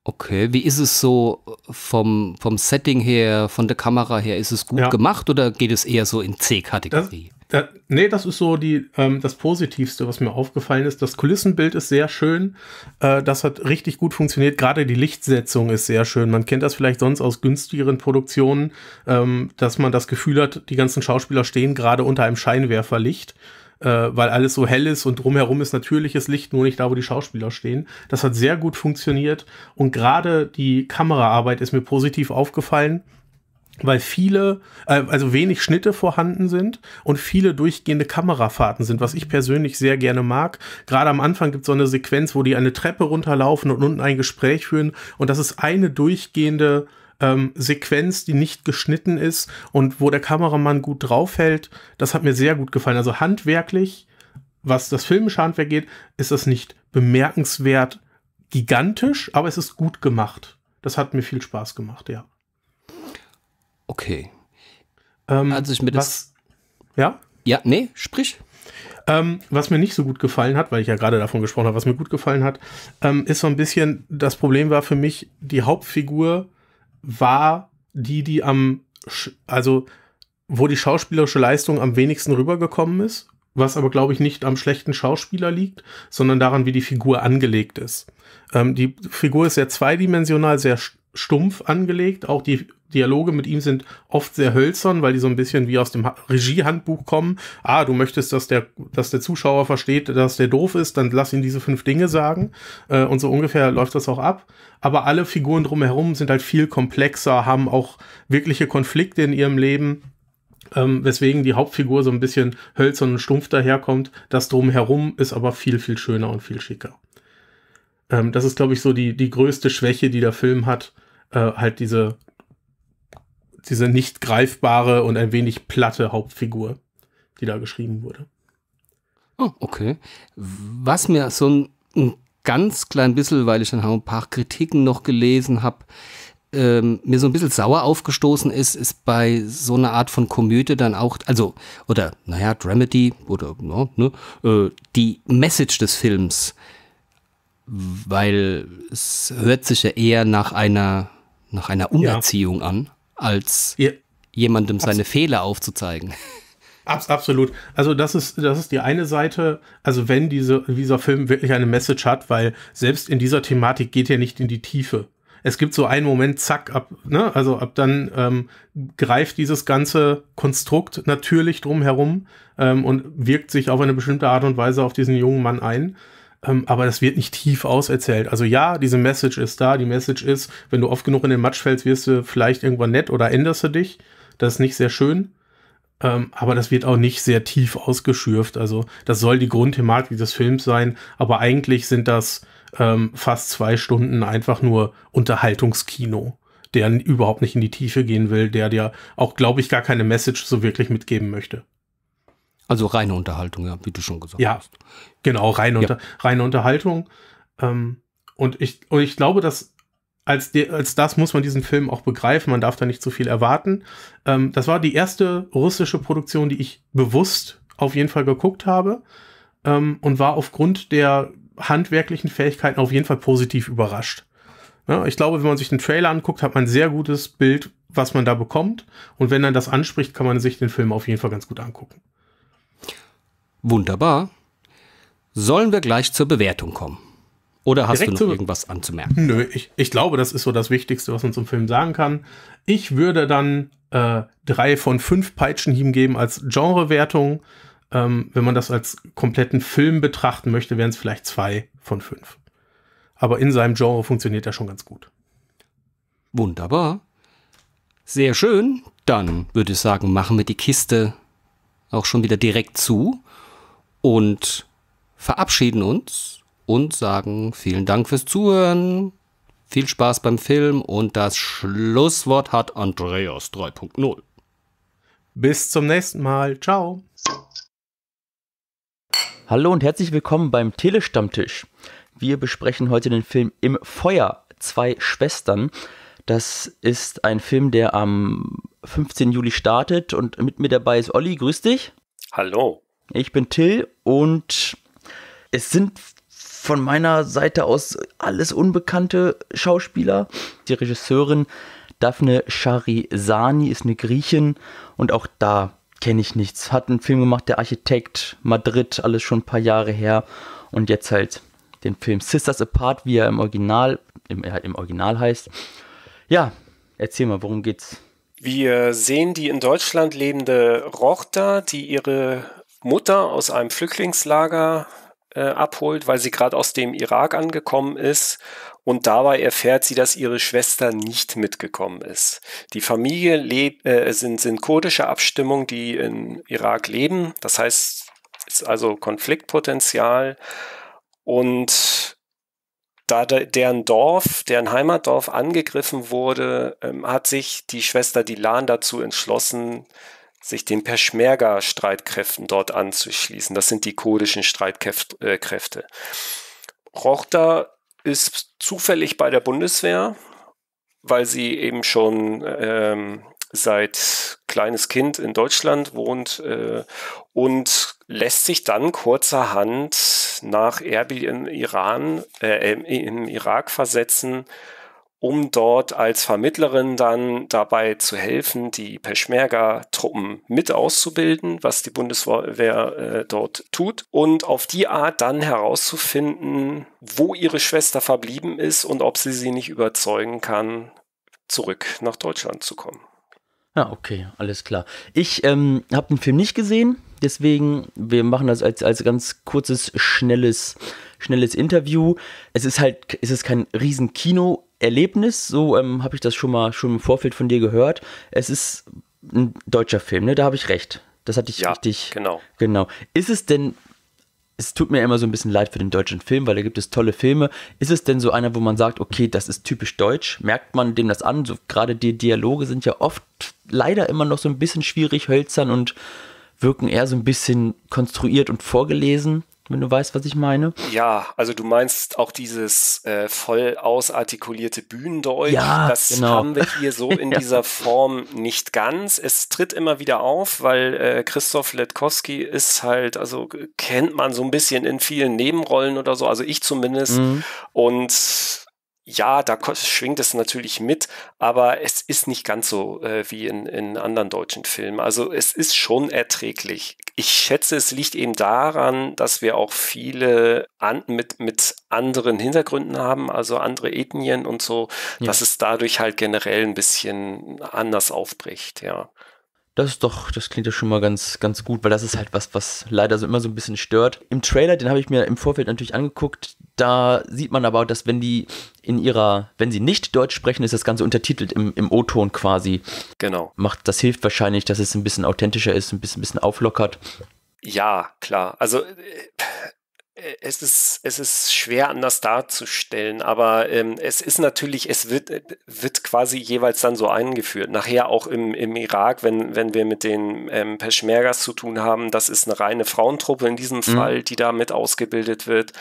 Okay, wie ist es so vom, vom Setting her, von der Kamera her? Ist es gut ja. gemacht oder geht es eher so in C-Kategorie? Da, nee, das ist so die, ähm, das Positivste, was mir aufgefallen ist. Das Kulissenbild ist sehr schön. Äh, das hat richtig gut funktioniert. Gerade die Lichtsetzung ist sehr schön. Man kennt das vielleicht sonst aus günstigeren Produktionen, ähm, dass man das Gefühl hat, die ganzen Schauspieler stehen gerade unter einem Scheinwerferlicht, äh, weil alles so hell ist und drumherum ist natürliches Licht, nur nicht da, wo die Schauspieler stehen. Das hat sehr gut funktioniert. Und gerade die Kameraarbeit ist mir positiv aufgefallen weil viele, äh, also wenig Schnitte vorhanden sind und viele durchgehende Kamerafahrten sind, was ich persönlich sehr gerne mag. Gerade am Anfang gibt es so eine Sequenz, wo die eine Treppe runterlaufen und unten ein Gespräch führen und das ist eine durchgehende ähm, Sequenz, die nicht geschnitten ist und wo der Kameramann gut draufhält. Das hat mir sehr gut gefallen. Also handwerklich, was das filmische Handwerk geht, ist das nicht bemerkenswert gigantisch, aber es ist gut gemacht. Das hat mir viel Spaß gemacht, ja. Okay. Ähm, also ich mir das. ja? Ja, nee, sprich. Ähm, was mir nicht so gut gefallen hat, weil ich ja gerade davon gesprochen habe, was mir gut gefallen hat, ähm, ist so ein bisschen, das Problem war für mich, die Hauptfigur war die, die am, also wo die schauspielerische Leistung am wenigsten rübergekommen ist, was aber, glaube ich, nicht am schlechten Schauspieler liegt, sondern daran, wie die Figur angelegt ist. Ähm, die Figur ist sehr zweidimensional, sehr stumpf angelegt. Auch die Dialoge mit ihm sind oft sehr hölzern, weil die so ein bisschen wie aus dem Regiehandbuch kommen. Ah, du möchtest, dass der, dass der Zuschauer versteht, dass der doof ist, dann lass ihn diese fünf Dinge sagen. Äh, und so ungefähr läuft das auch ab. Aber alle Figuren drumherum sind halt viel komplexer, haben auch wirkliche Konflikte in ihrem Leben. Ähm, weswegen die Hauptfigur so ein bisschen hölzern und stumpf daherkommt. Das drumherum ist aber viel, viel schöner und viel schicker. Ähm, das ist, glaube ich, so die, die größte Schwäche, die der Film hat. Äh, halt diese, diese nicht greifbare und ein wenig platte Hauptfigur, die da geschrieben wurde. Oh, okay. Was mir so ein, ein ganz klein bisschen, weil ich dann auch ein paar Kritiken noch gelesen habe, ähm, mir so ein bisschen sauer aufgestoßen ist, ist bei so einer Art von Komödie dann auch, also, oder, naja, Dramedy oder, no, ne, äh, die Message des Films, weil es hört sich ja eher nach einer, nach einer Umerziehung ja. an, als ja. jemandem seine Abs Fehler aufzuzeigen. Abs absolut. Also das ist, das ist die eine Seite, also wenn diese, dieser Film wirklich eine Message hat, weil selbst in dieser Thematik geht er nicht in die Tiefe es gibt so einen Moment, zack, ab, ne, also ab dann ähm, greift dieses ganze Konstrukt natürlich drumherum ähm, und wirkt sich auf eine bestimmte Art und Weise auf diesen jungen Mann ein. Ähm, aber das wird nicht tief auserzählt. Also ja, diese Message ist da. Die Message ist, wenn du oft genug in den Matsch fällst, wirst du vielleicht irgendwann nett oder änderst du dich. Das ist nicht sehr schön. Ähm, aber das wird auch nicht sehr tief ausgeschürft. Also das soll die Grundthematik des Films sein. Aber eigentlich sind das ähm, fast zwei Stunden einfach nur Unterhaltungskino, der überhaupt nicht in die Tiefe gehen will, der dir auch, glaube ich, gar keine Message so wirklich mitgeben möchte. Also reine Unterhaltung, ja, wie du schon gesagt ja, hast. Genau, reine, ja. unter, reine Unterhaltung. Ähm, und, ich, und ich glaube, dass als, de, als das muss man diesen Film auch begreifen. Man darf da nicht zu viel erwarten. Ähm, das war die erste russische Produktion, die ich bewusst auf jeden Fall geguckt habe ähm, und war aufgrund der handwerklichen Fähigkeiten auf jeden Fall positiv überrascht. Ja, ich glaube, wenn man sich den Trailer anguckt, hat man ein sehr gutes Bild, was man da bekommt. Und wenn dann das anspricht, kann man sich den Film auf jeden Fall ganz gut angucken. Wunderbar. Sollen wir gleich zur Bewertung kommen? Oder hast Direkt du noch irgendwas anzumerken? Nö, ich, ich glaube, das ist so das Wichtigste, was man zum Film sagen kann. Ich würde dann äh, drei von fünf Peitschenhieben geben als Genrewertung. Ähm, wenn man das als kompletten Film betrachten möchte, wären es vielleicht zwei von fünf. Aber in seinem Genre funktioniert er schon ganz gut. Wunderbar. Sehr schön. Dann würde ich sagen, machen wir die Kiste auch schon wieder direkt zu und verabschieden uns und sagen vielen Dank fürs Zuhören. Viel Spaß beim Film und das Schlusswort hat Andreas 3.0. Bis zum nächsten Mal. Ciao. Hallo und herzlich willkommen beim Telestammtisch. Wir besprechen heute den Film Im Feuer, zwei Schwestern. Das ist ein Film, der am 15. Juli startet und mit mir dabei ist Olli. Grüß dich. Hallo. Ich bin Till und es sind von meiner Seite aus alles unbekannte Schauspieler. Die Regisseurin Daphne Charizani ist eine Griechin und auch da kenne ich nichts. Hat einen Film gemacht, der Architekt, Madrid, alles schon ein paar Jahre her. Und jetzt halt den Film Sisters Apart, wie er im Original, im, im Original heißt. Ja, erzähl mal, worum geht's? Wir sehen die in Deutschland lebende Rochter, die ihre Mutter aus einem Flüchtlingslager äh, abholt, weil sie gerade aus dem Irak angekommen ist und dabei erfährt sie, dass ihre Schwester nicht mitgekommen ist. Die Familie lebt, äh, sind, sind kurdische Abstimmungen, die in Irak leben. Das heißt, ist also Konfliktpotenzial und da de, deren Dorf, deren Heimatdorf angegriffen wurde, ähm, hat sich die Schwester Dilan dazu entschlossen, sich den Peschmerga-Streitkräften dort anzuschließen. Das sind die kurdischen Streitkräfte. Äh, Rochter ist zufällig bei der Bundeswehr, weil sie eben schon ähm, seit kleines Kind in Deutschland wohnt äh, und lässt sich dann kurzerhand nach Erbil im Iran, äh, im Irak versetzen, um dort als Vermittlerin dann dabei zu helfen, die Peschmerga-Truppen mit auszubilden, was die Bundeswehr äh, dort tut und auf die Art dann herauszufinden, wo ihre Schwester verblieben ist und ob sie sie nicht überzeugen kann, zurück nach Deutschland zu kommen. Ja, okay, alles klar. Ich ähm, habe den Film nicht gesehen, deswegen, wir machen das als, als ganz kurzes, schnelles, schnelles Interview. Es ist halt, es ist kein riesen Kino Erlebnis, so ähm, habe ich das schon mal schon im Vorfeld von dir gehört. Es ist ein deutscher Film, ne? Da habe ich recht. Das hatte ich ja, richtig. Genau. Genau. Ist es denn, es tut mir immer so ein bisschen leid für den deutschen Film, weil da gibt es tolle Filme. Ist es denn so einer, wo man sagt, okay, das ist typisch deutsch? Merkt man dem das an? So, gerade die Dialoge sind ja oft leider immer noch so ein bisschen schwierig, hölzern und wirken eher so ein bisschen konstruiert und vorgelesen. Wenn du weißt, was ich meine. Ja, also du meinst auch dieses äh, voll ausartikulierte Bühnendeutsch. Ja, das genau. haben wir hier so in Ja. dieser Form nicht ganz. Es tritt immer wieder auf, weil äh, Christoph Letkowski ist halt, also g- kennt man so ein bisschen in vielen Nebenrollen oder so, also ich zumindest. Mhm. Und ja, da schwingt es natürlich mit, aber es ist nicht ganz so äh, wie in, in anderen deutschen Filmen. Also es ist schon erträglich. Ich schätze, es liegt eben daran, dass wir auch viele an, mit, mit anderen Hintergründen haben, also andere Ethnien und so, Ja. dass es dadurch halt generell ein bisschen anders aufbricht, ja. Das ist doch, das klingt ja schon mal ganz, ganz gut, weil das ist halt was, was leider so immer so ein bisschen stört. Im Trailer, den habe ich mir im Vorfeld natürlich angeguckt, da sieht man aber, dass wenn die in ihrer, wenn sie nicht Deutsch sprechen, ist das Ganze untertitelt im, im O-Ton quasi. Genau. Macht, das hilft wahrscheinlich, dass es ein bisschen authentischer ist, ein bisschen, ein bisschen auflockert. Ja, klar. Also äh, es ist, es ist schwer anders darzustellen, aber ähm, es ist natürlich, es wird, äh, wird quasi jeweils dann so eingeführt. Nachher auch im, im Irak, wenn, wenn wir mit den ähm, Peschmergas zu tun haben, das ist eine reine Frauentruppe in diesem Fall, die da mit ausgebildet wird.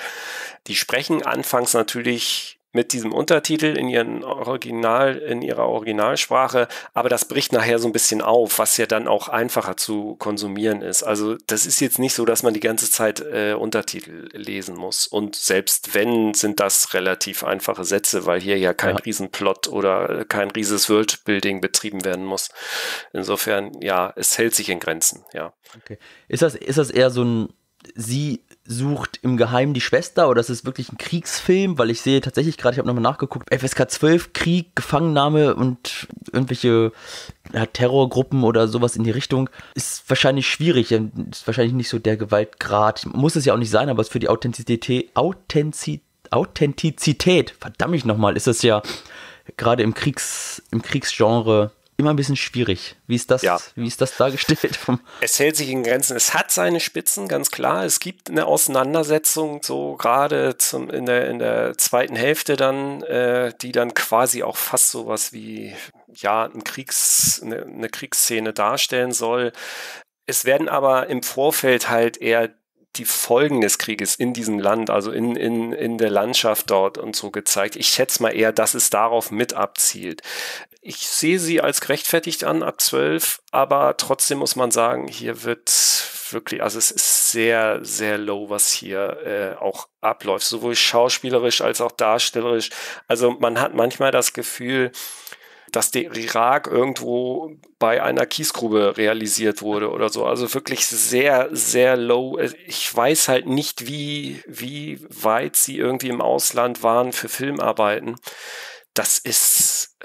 Die sprechen anfangs natürlich mit diesem Untertitel in ihren Original, in ihrer Originalsprache, aber das bricht nachher so ein bisschen auf, was ja dann auch einfacher zu konsumieren ist. Also das ist jetzt nicht so, dass man die ganze Zeit äh, Untertitel lesen muss. Und selbst wenn, sind das relativ einfache Sätze, weil hier ja kein Ja. Riesenplot oder äh, kein rieses Worldbuilding betrieben werden muss. Insofern, ja, es hält sich in Grenzen, ja. Okay. Ist das, ist das eher so ein, sie sucht im Geheimen die Schwester oder ist es wirklich ein Kriegsfilm? Weil ich sehe tatsächlich gerade, ich habe nochmal nachgeguckt, FSK 12, Krieg, Gefangennahme und irgendwelche ja, Terrorgruppen oder sowas in die Richtung, ist wahrscheinlich schwierig. Ist wahrscheinlich nicht so der Gewaltgrad. Muss es ja auch nicht sein, aber es für die Authentizität, Authentizität, Authentizität, verdammt ich nochmal, ist es ja gerade im Kriegs, im Kriegsgenre immer ein bisschen schwierig. Wie ist das, Ja. wie ist das dargestellt? Es hält sich in Grenzen. Es hat seine Spitzen, ganz klar. Es gibt eine Auseinandersetzung, so gerade zum, in, der, in der zweiten Hälfte dann, äh, die dann quasi auch fast sowas wie ja, ein Kriegs, eine, eine Kriegsszene darstellen soll. Es werden aber im Vorfeld halt eher die Folgen des Krieges in diesem Land, also in, in, in der Landschaft dort und so gezeigt. Ich schätze mal eher, dass es darauf mit abzielt. Ich sehe sie als gerechtfertigt an, ab 12, aber trotzdem muss man sagen, hier wird wirklich, also es ist sehr, sehr low, was hier äh, auch abläuft, sowohl schauspielerisch als auch darstellerisch. Also man hat manchmal das Gefühl, dass der Irak irgendwo bei einer Kiesgrube realisiert wurde oder so. Also wirklich sehr, sehr low. Ich weiß halt nicht, wie, wie weit sie irgendwie im Ausland waren für Filmarbeiten. Das ist,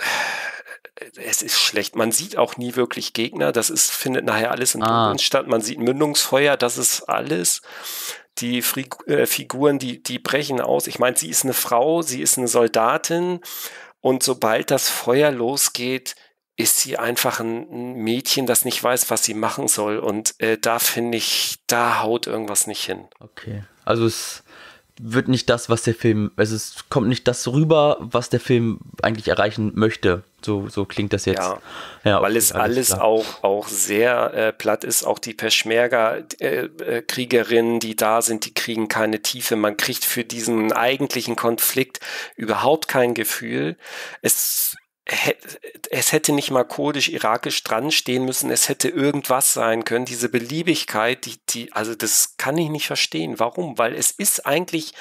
es ist schlecht. Man sieht auch nie wirklich Gegner. Das ist, findet nachher alles in Ah. Dunkeln statt. Man sieht Mündungsfeuer. Das ist alles die Frig äh, Figuren, die, die brechen aus. Ich meine, sie ist eine Frau, sie ist eine Soldatin und sobald das Feuer losgeht, ist sie einfach ein Mädchen, das nicht weiß, was sie machen soll. Und äh, da finde ich, da haut irgendwas nicht hin. okay. Also es wird nicht das, was der Film, also es kommt nicht das rüber, was der Film eigentlich erreichen möchte. So, so klingt das jetzt. Ja, Ja, weil okay, es alles klar. auch, auch sehr äh, platt ist. Auch die Peschmerga-Kriegerinnen, die da sind, die kriegen keine Tiefe. Man kriegt für diesen eigentlichen Konflikt überhaupt kein Gefühl. Es es hätte nicht mal kurdisch-irakisch dran stehen müssen, es hätte irgendwas sein können. Diese Beliebigkeit, die, die, also das kann ich nicht verstehen. Warum? Weil es ist eigentlich,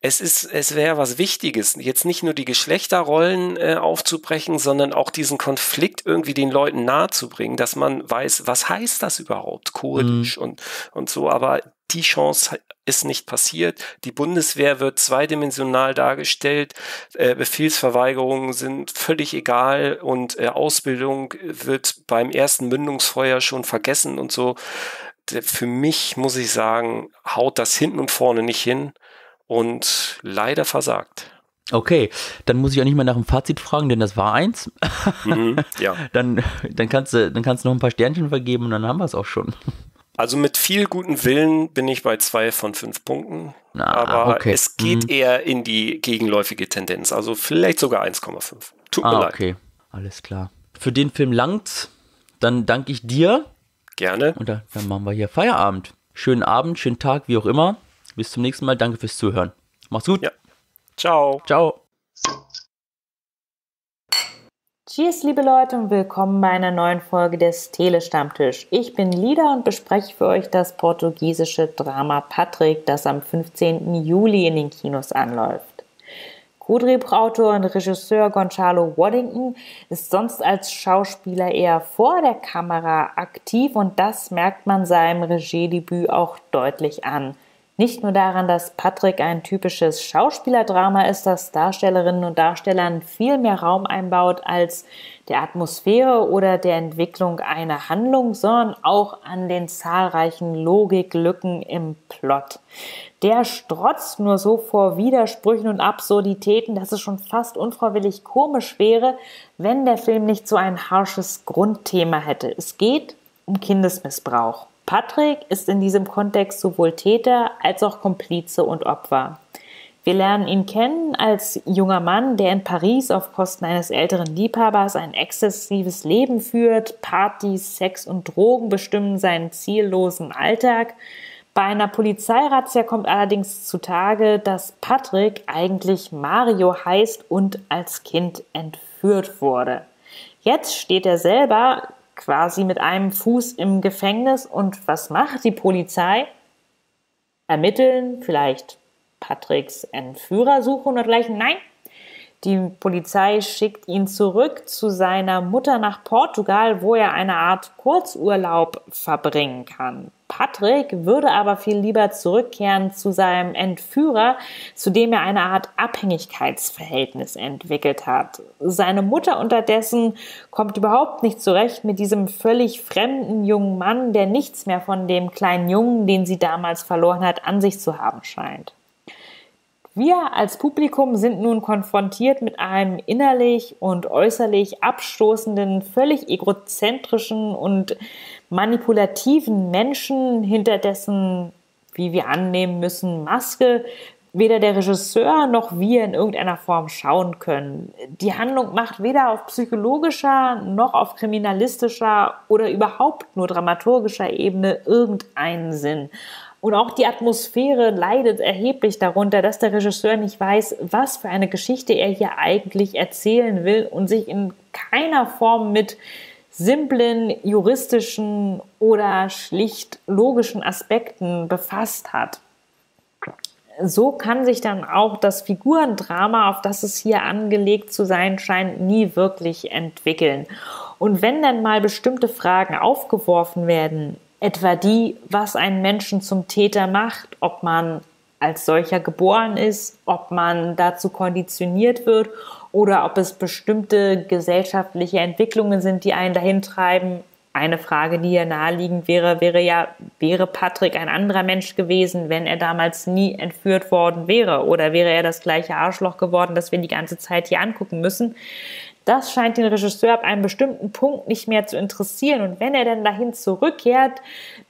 es ist, es wäre was Wichtiges, jetzt nicht nur die Geschlechterrollen äh, aufzubrechen, sondern auch diesen Konflikt irgendwie den Leuten nahezubringen, dass man weiß, was heißt das überhaupt, kurdisch und, und so. Aber die Chance ist nicht passiert. Die Bundeswehr wird zweidimensional dargestellt. Äh, Befehlsverweigerungen sind völlig egal und äh, Ausbildung wird beim ersten Mündungsfeuer schon vergessen und so. Für mich muss ich sagen, haut das hinten und vorne nicht hin und leider versagt. Okay, dann muss ich auch nicht mehr nach dem Fazit fragen, denn das war eins. Mhm, ja. Dann, dann, kannst du, dann kannst du noch ein paar Sternchen vergeben und dann haben wir es auch schon. Also mit viel guten Willen bin ich bei zwei von fünf Punkten. Na, aber okay. es geht Mhm. eher in die gegenläufige Tendenz. Also vielleicht sogar 1,5. Tut mir Ah, leid. okay. Alles klar. Für den Film langt's. Dann danke ich dir Gerne. und dann, dann machen wir hier Feierabend. Schönen Abend, schönen Tag, wie auch immer. Bis zum nächsten Mal. Danke fürs Zuhören. Mach's gut. Ja. Ciao. Ciao. Cheers, liebe Leute, und willkommen bei einer neuen Folge des Telestammtisch. Ich bin Lida und bespreche für euch das portugiesische Drama Patrick, das am 15. Juli in den Kinos anläuft. Co-Drehbuchautor und Regisseur Gonzalo Waddington ist sonst als Schauspieler eher vor der Kamera aktiv und das merkt man seinem Regiedebüt auch deutlich an. Nicht nur daran, dass Patrick ein typisches Schauspielerdrama ist, das Darstellerinnen und Darstellern viel mehr Raum einbaut als der Atmosphäre oder der Entwicklung einer Handlung, sondern auch an den zahlreichen Logiklücken im Plot. Der strotzt nur so vor Widersprüchen und Absurditäten, dass es schon fast unfreiwillig komisch wäre, wenn der Film nicht so ein harsches Grundthema hätte. Es geht um Kindesmissbrauch. Patrick ist in diesem Kontext sowohl Täter als auch Komplize und Opfer. Wir lernen ihn kennen als junger Mann, der in Paris auf Kosten eines älteren Liebhabers ein exzessives Leben führt. Partys, Sex und Drogen bestimmen seinen ziellosen Alltag. Bei einer Polizeirazzia kommt allerdings zutage, dass Patrick eigentlich Mario heißt und als Kind entführt wurde. Jetzt steht er selber quasi mit einem Fuß im Gefängnis. Und was macht die Polizei? Ermitteln, vielleicht Patricks Entführer suchen oder dergleichen. Nein, die Polizei schickt ihn zurück zu seiner Mutter nach Portugal, wo er eine Art Kurzurlaub verbringen kann. Patrick würde aber viel lieber zurückkehren zu seinem Entführer, zu dem er eine Art Abhängigkeitsverhältnis entwickelt hat. Seine Mutter unterdessen kommt überhaupt nicht zurecht mit diesem völlig fremden jungen Mann, der nichts mehr von dem kleinen Jungen, den sie damals verloren hat, an sich zu haben scheint. Wir als Publikum sind nun konfrontiert mit einem innerlich und äußerlich abstoßenden, völlig egozentrischen und manipulativen Menschen, hinter dessen, wie wir annehmen müssen, Maske weder der Regisseur noch wir in irgendeiner Form schauen können. Die Handlung macht weder auf psychologischer noch auf kriminalistischer oder überhaupt nur dramaturgischer Ebene irgendeinen Sinn. Und auch die Atmosphäre leidet erheblich darunter, dass der Regisseur nicht weiß, was für eine Geschichte er hier eigentlich erzählen will und sich in keiner Form mit simplen juristischen oder schlicht logischen Aspekten befasst hat. So kann sich dann auch das Figurendrama, auf das es hier angelegt zu sein scheint, nie wirklich entwickeln. Und wenn dann mal bestimmte Fragen aufgeworfen werden, etwa die, was einen Menschen zum Täter macht, ob man als solcher geboren ist, ob man dazu konditioniert wird oder ob es bestimmte gesellschaftliche Entwicklungen sind, die einen dahin treiben. Eine Frage, die ja naheliegend wäre, wäre ja, wäre Patrick ein anderer Mensch gewesen, wenn er damals nie entführt worden wäre? Oder wäre er das gleiche Arschloch geworden, das wir die ganze Zeit hier angucken müssen? Das scheint den Regisseur ab einem bestimmten Punkt nicht mehr zu interessieren. Und wenn er dann dahin zurückkehrt,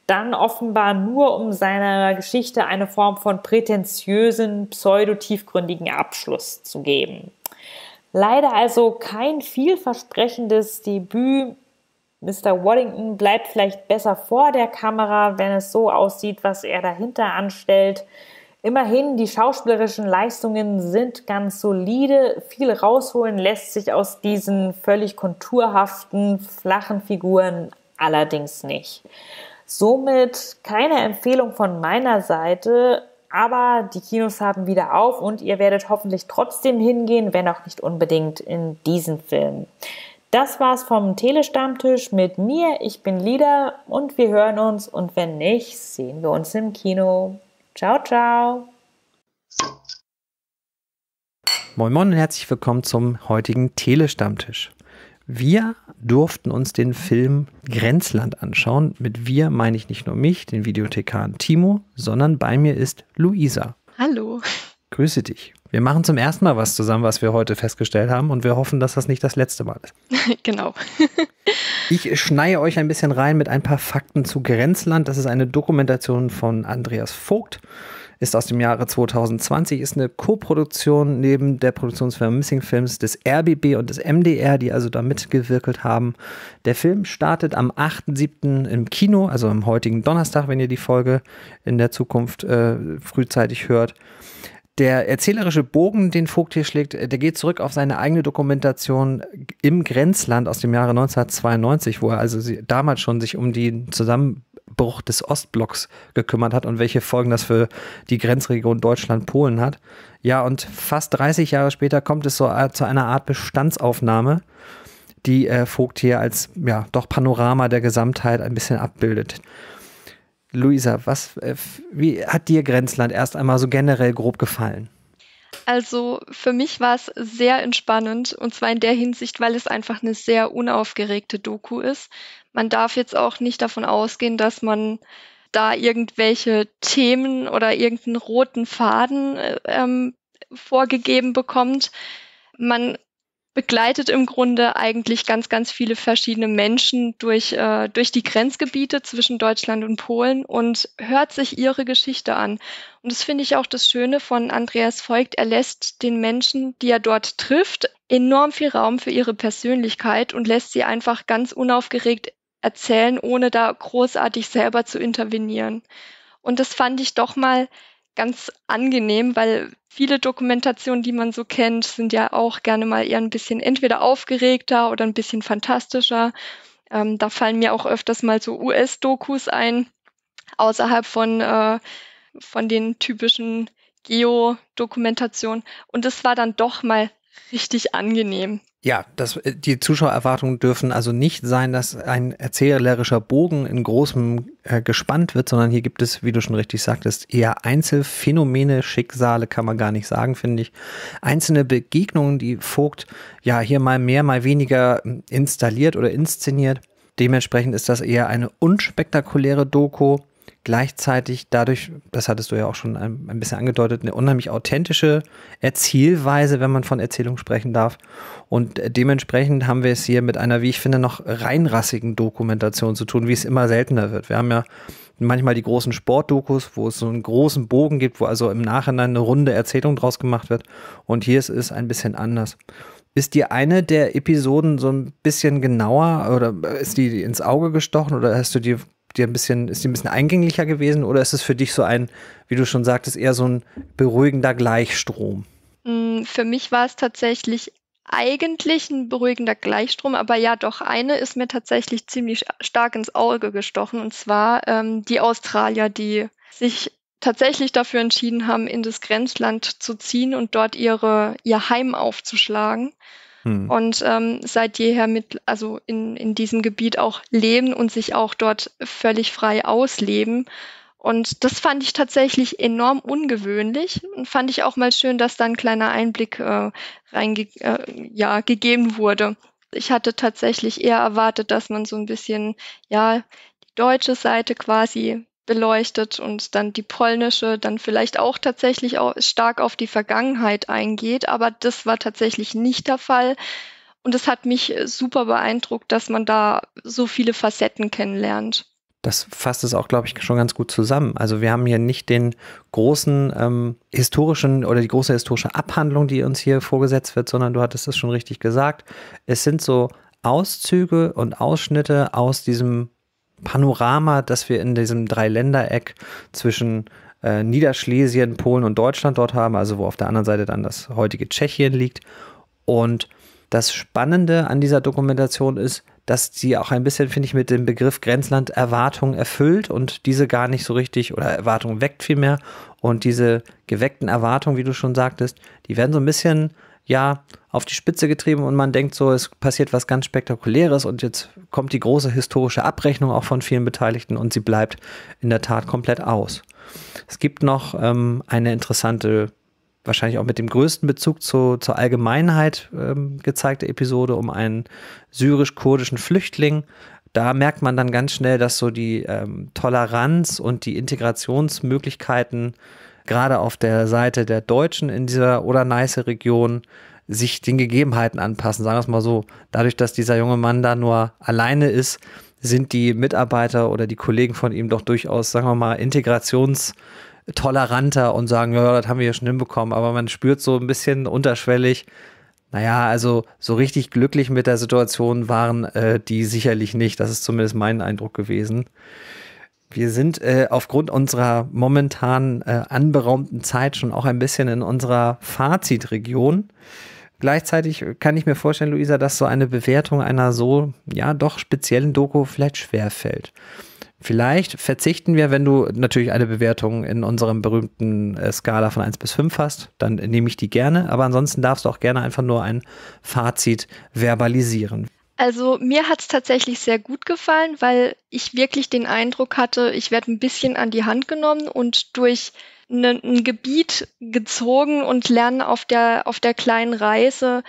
dann offenbar nur um seiner Geschichte eine Form von prätentiösen, pseudo-tiefgründigen Abschluss zu geben. Leider also kein vielversprechendes Debüt. Mr. Waddington bleibt vielleicht besser vor der Kamera, wenn es so aussieht, was er dahinter anstellt. Immerhin, die schauspielerischen Leistungen sind ganz solide. Viel rausholen lässt sich aus diesen völlig konturhaften, flachen Figuren allerdings nicht. Somit keine Empfehlung von meiner Seite, aber die Kinos haben wieder auf und ihr werdet hoffentlich trotzdem hingehen, wenn auch nicht unbedingt in diesen Film. Das war's vom Telestammtisch mit mir. Ich bin Lida und wir hören uns und wenn nicht, sehen wir uns im Kino. Ciao, ciao. Moin Moin und herzlich willkommen zum heutigen Telestammtisch. Wir durften uns den Film Grenzland anschauen. Mit wir meine ich nicht nur mich, den Videothekar Timo, sondern bei mir ist Luisa. Hallo. Grüße dich. Wir machen zum ersten Mal was zusammen, was wir heute festgestellt haben und wir hoffen, dass das nicht das letzte Mal ist. genau. ich schneie euch ein bisschen rein mit ein paar Fakten zu Grenzland. Das ist eine Dokumentation von Andreas Vogt. ist aus dem Jahre 2020, ist eine Co-Produktion neben der Produktionsfirma Missing Films des RBB und des MDR, die also da mitgewirkt haben. Der Film startet am 8.7. im Kino, also am heutigen Donnerstag, wenn ihr die Folge in der Zukunft äh, frühzeitig hört. Der erzählerische Bogen, den Vogt hier schlägt, der geht zurück auf seine eigene Dokumentation im Grenzland aus dem Jahre 1992, wo er also damals schon sich um den Zusammenbruch des Ostblocks gekümmert hat und welche Folgen das für die Grenzregion Deutschland-Polen hat. Ja, und fast 30 Jahre später kommt es so zu einer Art Bestandsaufnahme, die äh, Vogt hier als ja doch Panorama der Gesamtheit ein bisschen abbildet. Luisa, was, äh, wie hat dir Grenzland erst einmal so generell grob gefallen? Also für mich war es sehr entspannend und zwar in der Hinsicht, weil es einfach eine sehr unaufgeregte Doku ist. Man darf jetzt auch nicht davon ausgehen, dass man da irgendwelche Themen oder irgendeinen roten Faden äh, ähm, vorgegeben bekommt. Man begleitet im Grunde eigentlich ganz, ganz viele verschiedene Menschen durch, äh, durch die Grenzgebiete zwischen Deutschland und Polen und hört sich ihre Geschichte an. Und das finde ich auch das Schöne von Andreas Voigt. Er lässt den Menschen, die er dort trifft, enorm viel Raum für ihre Persönlichkeit und lässt sie einfach ganz unaufgeregt erzählen, ohne da großartig selber zu intervenieren. Und das fand ich doch mal ganz angenehm, weil viele Dokumentationen, die man so kennt, sind ja auch gerne mal eher ein bisschen entweder aufgeregter oder ein bisschen fantastischer. Ähm, da fallen mir auch öfters mal so US-Dokus ein, außerhalb von, äh, von den typischen Geo-Dokumentationen. Und es war dann doch mal richtig angenehm. Ja, das, äh, die Zuschauererwartungen dürfen also nicht sein, dass ein erzählerischer Bogen in großem äh, gespannt wird, sondern hier gibt es, wie du schon richtig sagtest, eher Einzelfänomene, Schicksale kann man gar nicht sagen, finde ich. Einzelne Begegnungen, die Vogt ja hier mal mehr, mal weniger hm, installiert oder inszeniert. Dementsprechend ist das eher eine unspektakuläre Doku gleichzeitig dadurch, das hattest du ja auch schon ein, ein, bisschen angedeutet, eine unheimlich authentische Erzählweise, wenn man von Erzählung sprechen darf. Und dementsprechend haben wir es hier mit einer, wie ich finde, noch reinrassigen Dokumentation zu tun, wie es immer seltener wird. Wir haben ja manchmal die großen Sportdokus, wo es so einen großen Bogen gibt, wo also im Nachhinein eine runde Erzählung draus gemacht wird. Und hier ist es ein bisschen anders. Ist dir eine der Episoden so ein bisschen genauer oder ist die ins Auge gestochen oder hast du dir dir ein bisschen, ist die ein bisschen eingänglicher gewesen oder ist es für dich so ein, wie du schon sagtest, eher so ein beruhigender Gleichstrom? Mm, für mich war es tatsächlich eigentlich ein beruhigender Gleichstrom, aber ja, doch eine ist mir tatsächlich ziemlich stark ins Auge gestochen und zwar ähm, die Australier, die sich tatsächlich dafür entschieden haben, in das Grenzland zu ziehen und dort ihre, ihr Heim aufzuschlagen hm. und ähm, seit jeher mit, also in, in diesem Gebiet auch leben und sich auch dort völlig frei ausleben. Und das fand ich tatsächlich enorm ungewöhnlich und fand ich auch mal schön, dass da ein kleiner Einblick äh, reinge äh, ja, gegeben wurde. Ich hatte tatsächlich eher erwartet, dass man so ein bisschen, ja, die deutsche Seite quasi beleuchtet und dann die polnische dann vielleicht auch tatsächlich auch stark auf die Vergangenheit eingeht. Aber das war tatsächlich nicht der Fall. Und es hat mich super beeindruckt, dass man da so viele Facetten kennenlernt. Das fasst es auch, glaube ich, schon ganz gut zusammen. Also wir haben hier nicht den großen ähm, historischen oder die große historische Abhandlung, die uns hier vorgesetzt wird, sondern du hattest es schon richtig gesagt. Es sind so Auszüge und Ausschnitte aus diesem Panorama, das wir in diesem Dreiländereck zwischen äh, Niederschlesien, Polen und Deutschland dort haben, also wo auf der anderen Seite dann das heutige Tschechien liegt. Und das Spannende an dieser Dokumentation ist, dass sie auch ein bisschen, finde ich, mit dem Begriff Grenzland Erwartungen erfüllt und diese gar nicht so richtig oder Erwartungen weckt vielmehr. Und diese geweckten Erwartungen, wie du schon sagtest, die werden so ein bisschen ja auf die Spitze getrieben und man denkt so, es passiert was ganz Spektakuläres und jetzt kommt die große historische Abrechnung auch von vielen Beteiligten und sie bleibt in der Tat komplett aus. Es gibt noch ähm, eine interessante, wahrscheinlich auch mit dem größten Bezug zu, zur Allgemeinheit ähm, gezeigte Episode um einen syrisch-kurdischen Flüchtling. Da merkt man dann ganz schnell, dass so die ähm, Toleranz und die Integrationsmöglichkeiten gerade auf der Seite der Deutschen in dieser Oder-Neiße-Region sich den Gegebenheiten anpassen, sagen wir es mal so. Dadurch, dass dieser junge Mann da nur alleine ist, sind die Mitarbeiter oder die Kollegen von ihm doch durchaus, sagen wir mal, integrationsfähig toleranter und sagen, ja, das haben wir ja schon hinbekommen, aber man spürt so ein bisschen unterschwellig, naja, also so richtig glücklich mit der Situation waren äh, die sicherlich nicht. Das ist zumindest mein Eindruck gewesen. Wir sind äh, aufgrund unserer momentan äh, anberaumten Zeit schon auch ein bisschen in unserer Fazitregion. Gleichzeitig kann ich mir vorstellen, Luisa, dass so eine Bewertung einer so, ja, doch speziellen Doku vielleicht schwerfällt. Vielleicht verzichten wir, wenn du natürlich eine Bewertung in unserem berühmten äh, Skala von 1 bis 5 hast, dann nehme ich die gerne, aber ansonsten darfst du auch gerne einfach nur ein Fazit verbalisieren. Also mir hat es tatsächlich sehr gut gefallen, weil ich wirklich den Eindruck hatte, ich werde ein bisschen an die Hand genommen und durch ne, ein Gebiet gezogen und lerne auf der, auf der kleinen Reise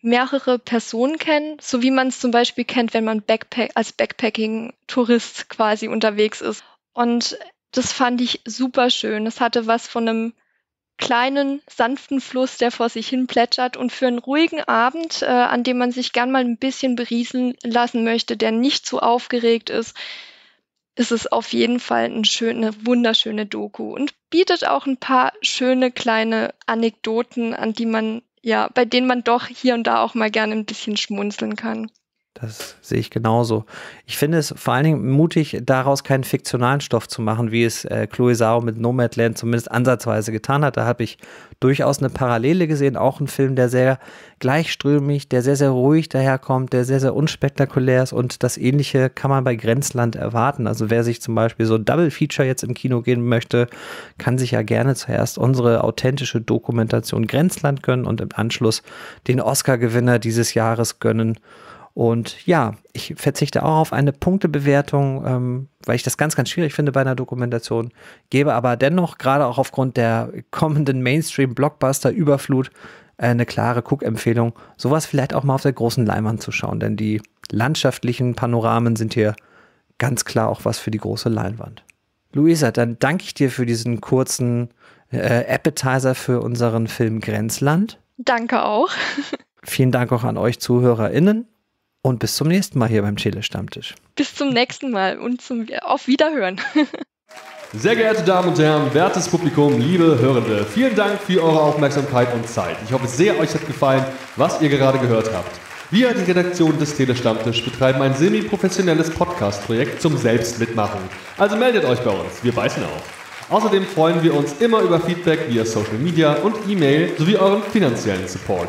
mehrere Personen kennen, so wie man es zum Beispiel kennt, wenn man Backpack als Backpacking-Tourist quasi unterwegs ist. Und das fand ich super schön. Es hatte was von einem kleinen, sanften Fluss, der vor sich hin plätschert. Und für einen ruhigen Abend, äh, an dem man sich gern mal ein bisschen berieseln lassen möchte, der nicht zu aufgeregt ist, ist es auf jeden Fall eine schöne, wunderschöne Doku und bietet auch ein paar schöne kleine Anekdoten, an die man ja, bei denen man doch hier und da auch mal gerne ein bisschen schmunzeln kann. Das sehe ich genauso. Ich finde es vor allen Dingen mutig, daraus keinen fiktionalen Stoff zu machen, wie es äh, Chloe Zhao mit Nomadland zumindest ansatzweise getan hat. Da habe ich durchaus eine Parallele gesehen. Auch ein Film, der sehr gleichströmig, der sehr, sehr ruhig daherkommt, der sehr, sehr unspektakulär ist. Und das Ähnliche kann man bei Grenzland erwarten. Also wer sich zum Beispiel so ein Double Feature jetzt im Kino gehen möchte, kann sich ja gerne zuerst unsere authentische Dokumentation Grenzland gönnen und im Anschluss den Oscar-Gewinner dieses Jahres gönnen. Und ja, ich verzichte auch auf eine Punktebewertung, ähm, weil ich das ganz, ganz schwierig finde bei einer Dokumentation, gebe aber dennoch, gerade auch aufgrund der kommenden Mainstream-Blockbuster-Überflut, äh, eine klare Cook-Empfehlung, sowas vielleicht auch mal auf der großen Leinwand zu schauen, denn die landschaftlichen Panoramen sind hier ganz klar auch was für die große Leinwand. Luisa, dann danke ich dir für diesen kurzen äh, Appetizer für unseren Film Grenzland. Danke auch. Vielen Dank auch an euch ZuhörerInnen und bis zum nächsten Mal hier beim Chile Stammtisch. Bis zum nächsten Mal und zum auf Wiederhören. Sehr geehrte Damen und Herren, wertes Publikum, liebe Hörende, vielen Dank für eure Aufmerksamkeit und Zeit. Ich hoffe sehr, euch hat gefallen, was ihr gerade gehört habt. Wir, die Redaktion des Telestammtisch, betreiben ein semi-professionelles Podcast-Projekt zum Selbstmitmachen. Also meldet euch bei uns, wir beißen auf. Außerdem freuen wir uns immer über Feedback via Social Media und E-Mail sowie euren finanziellen Support.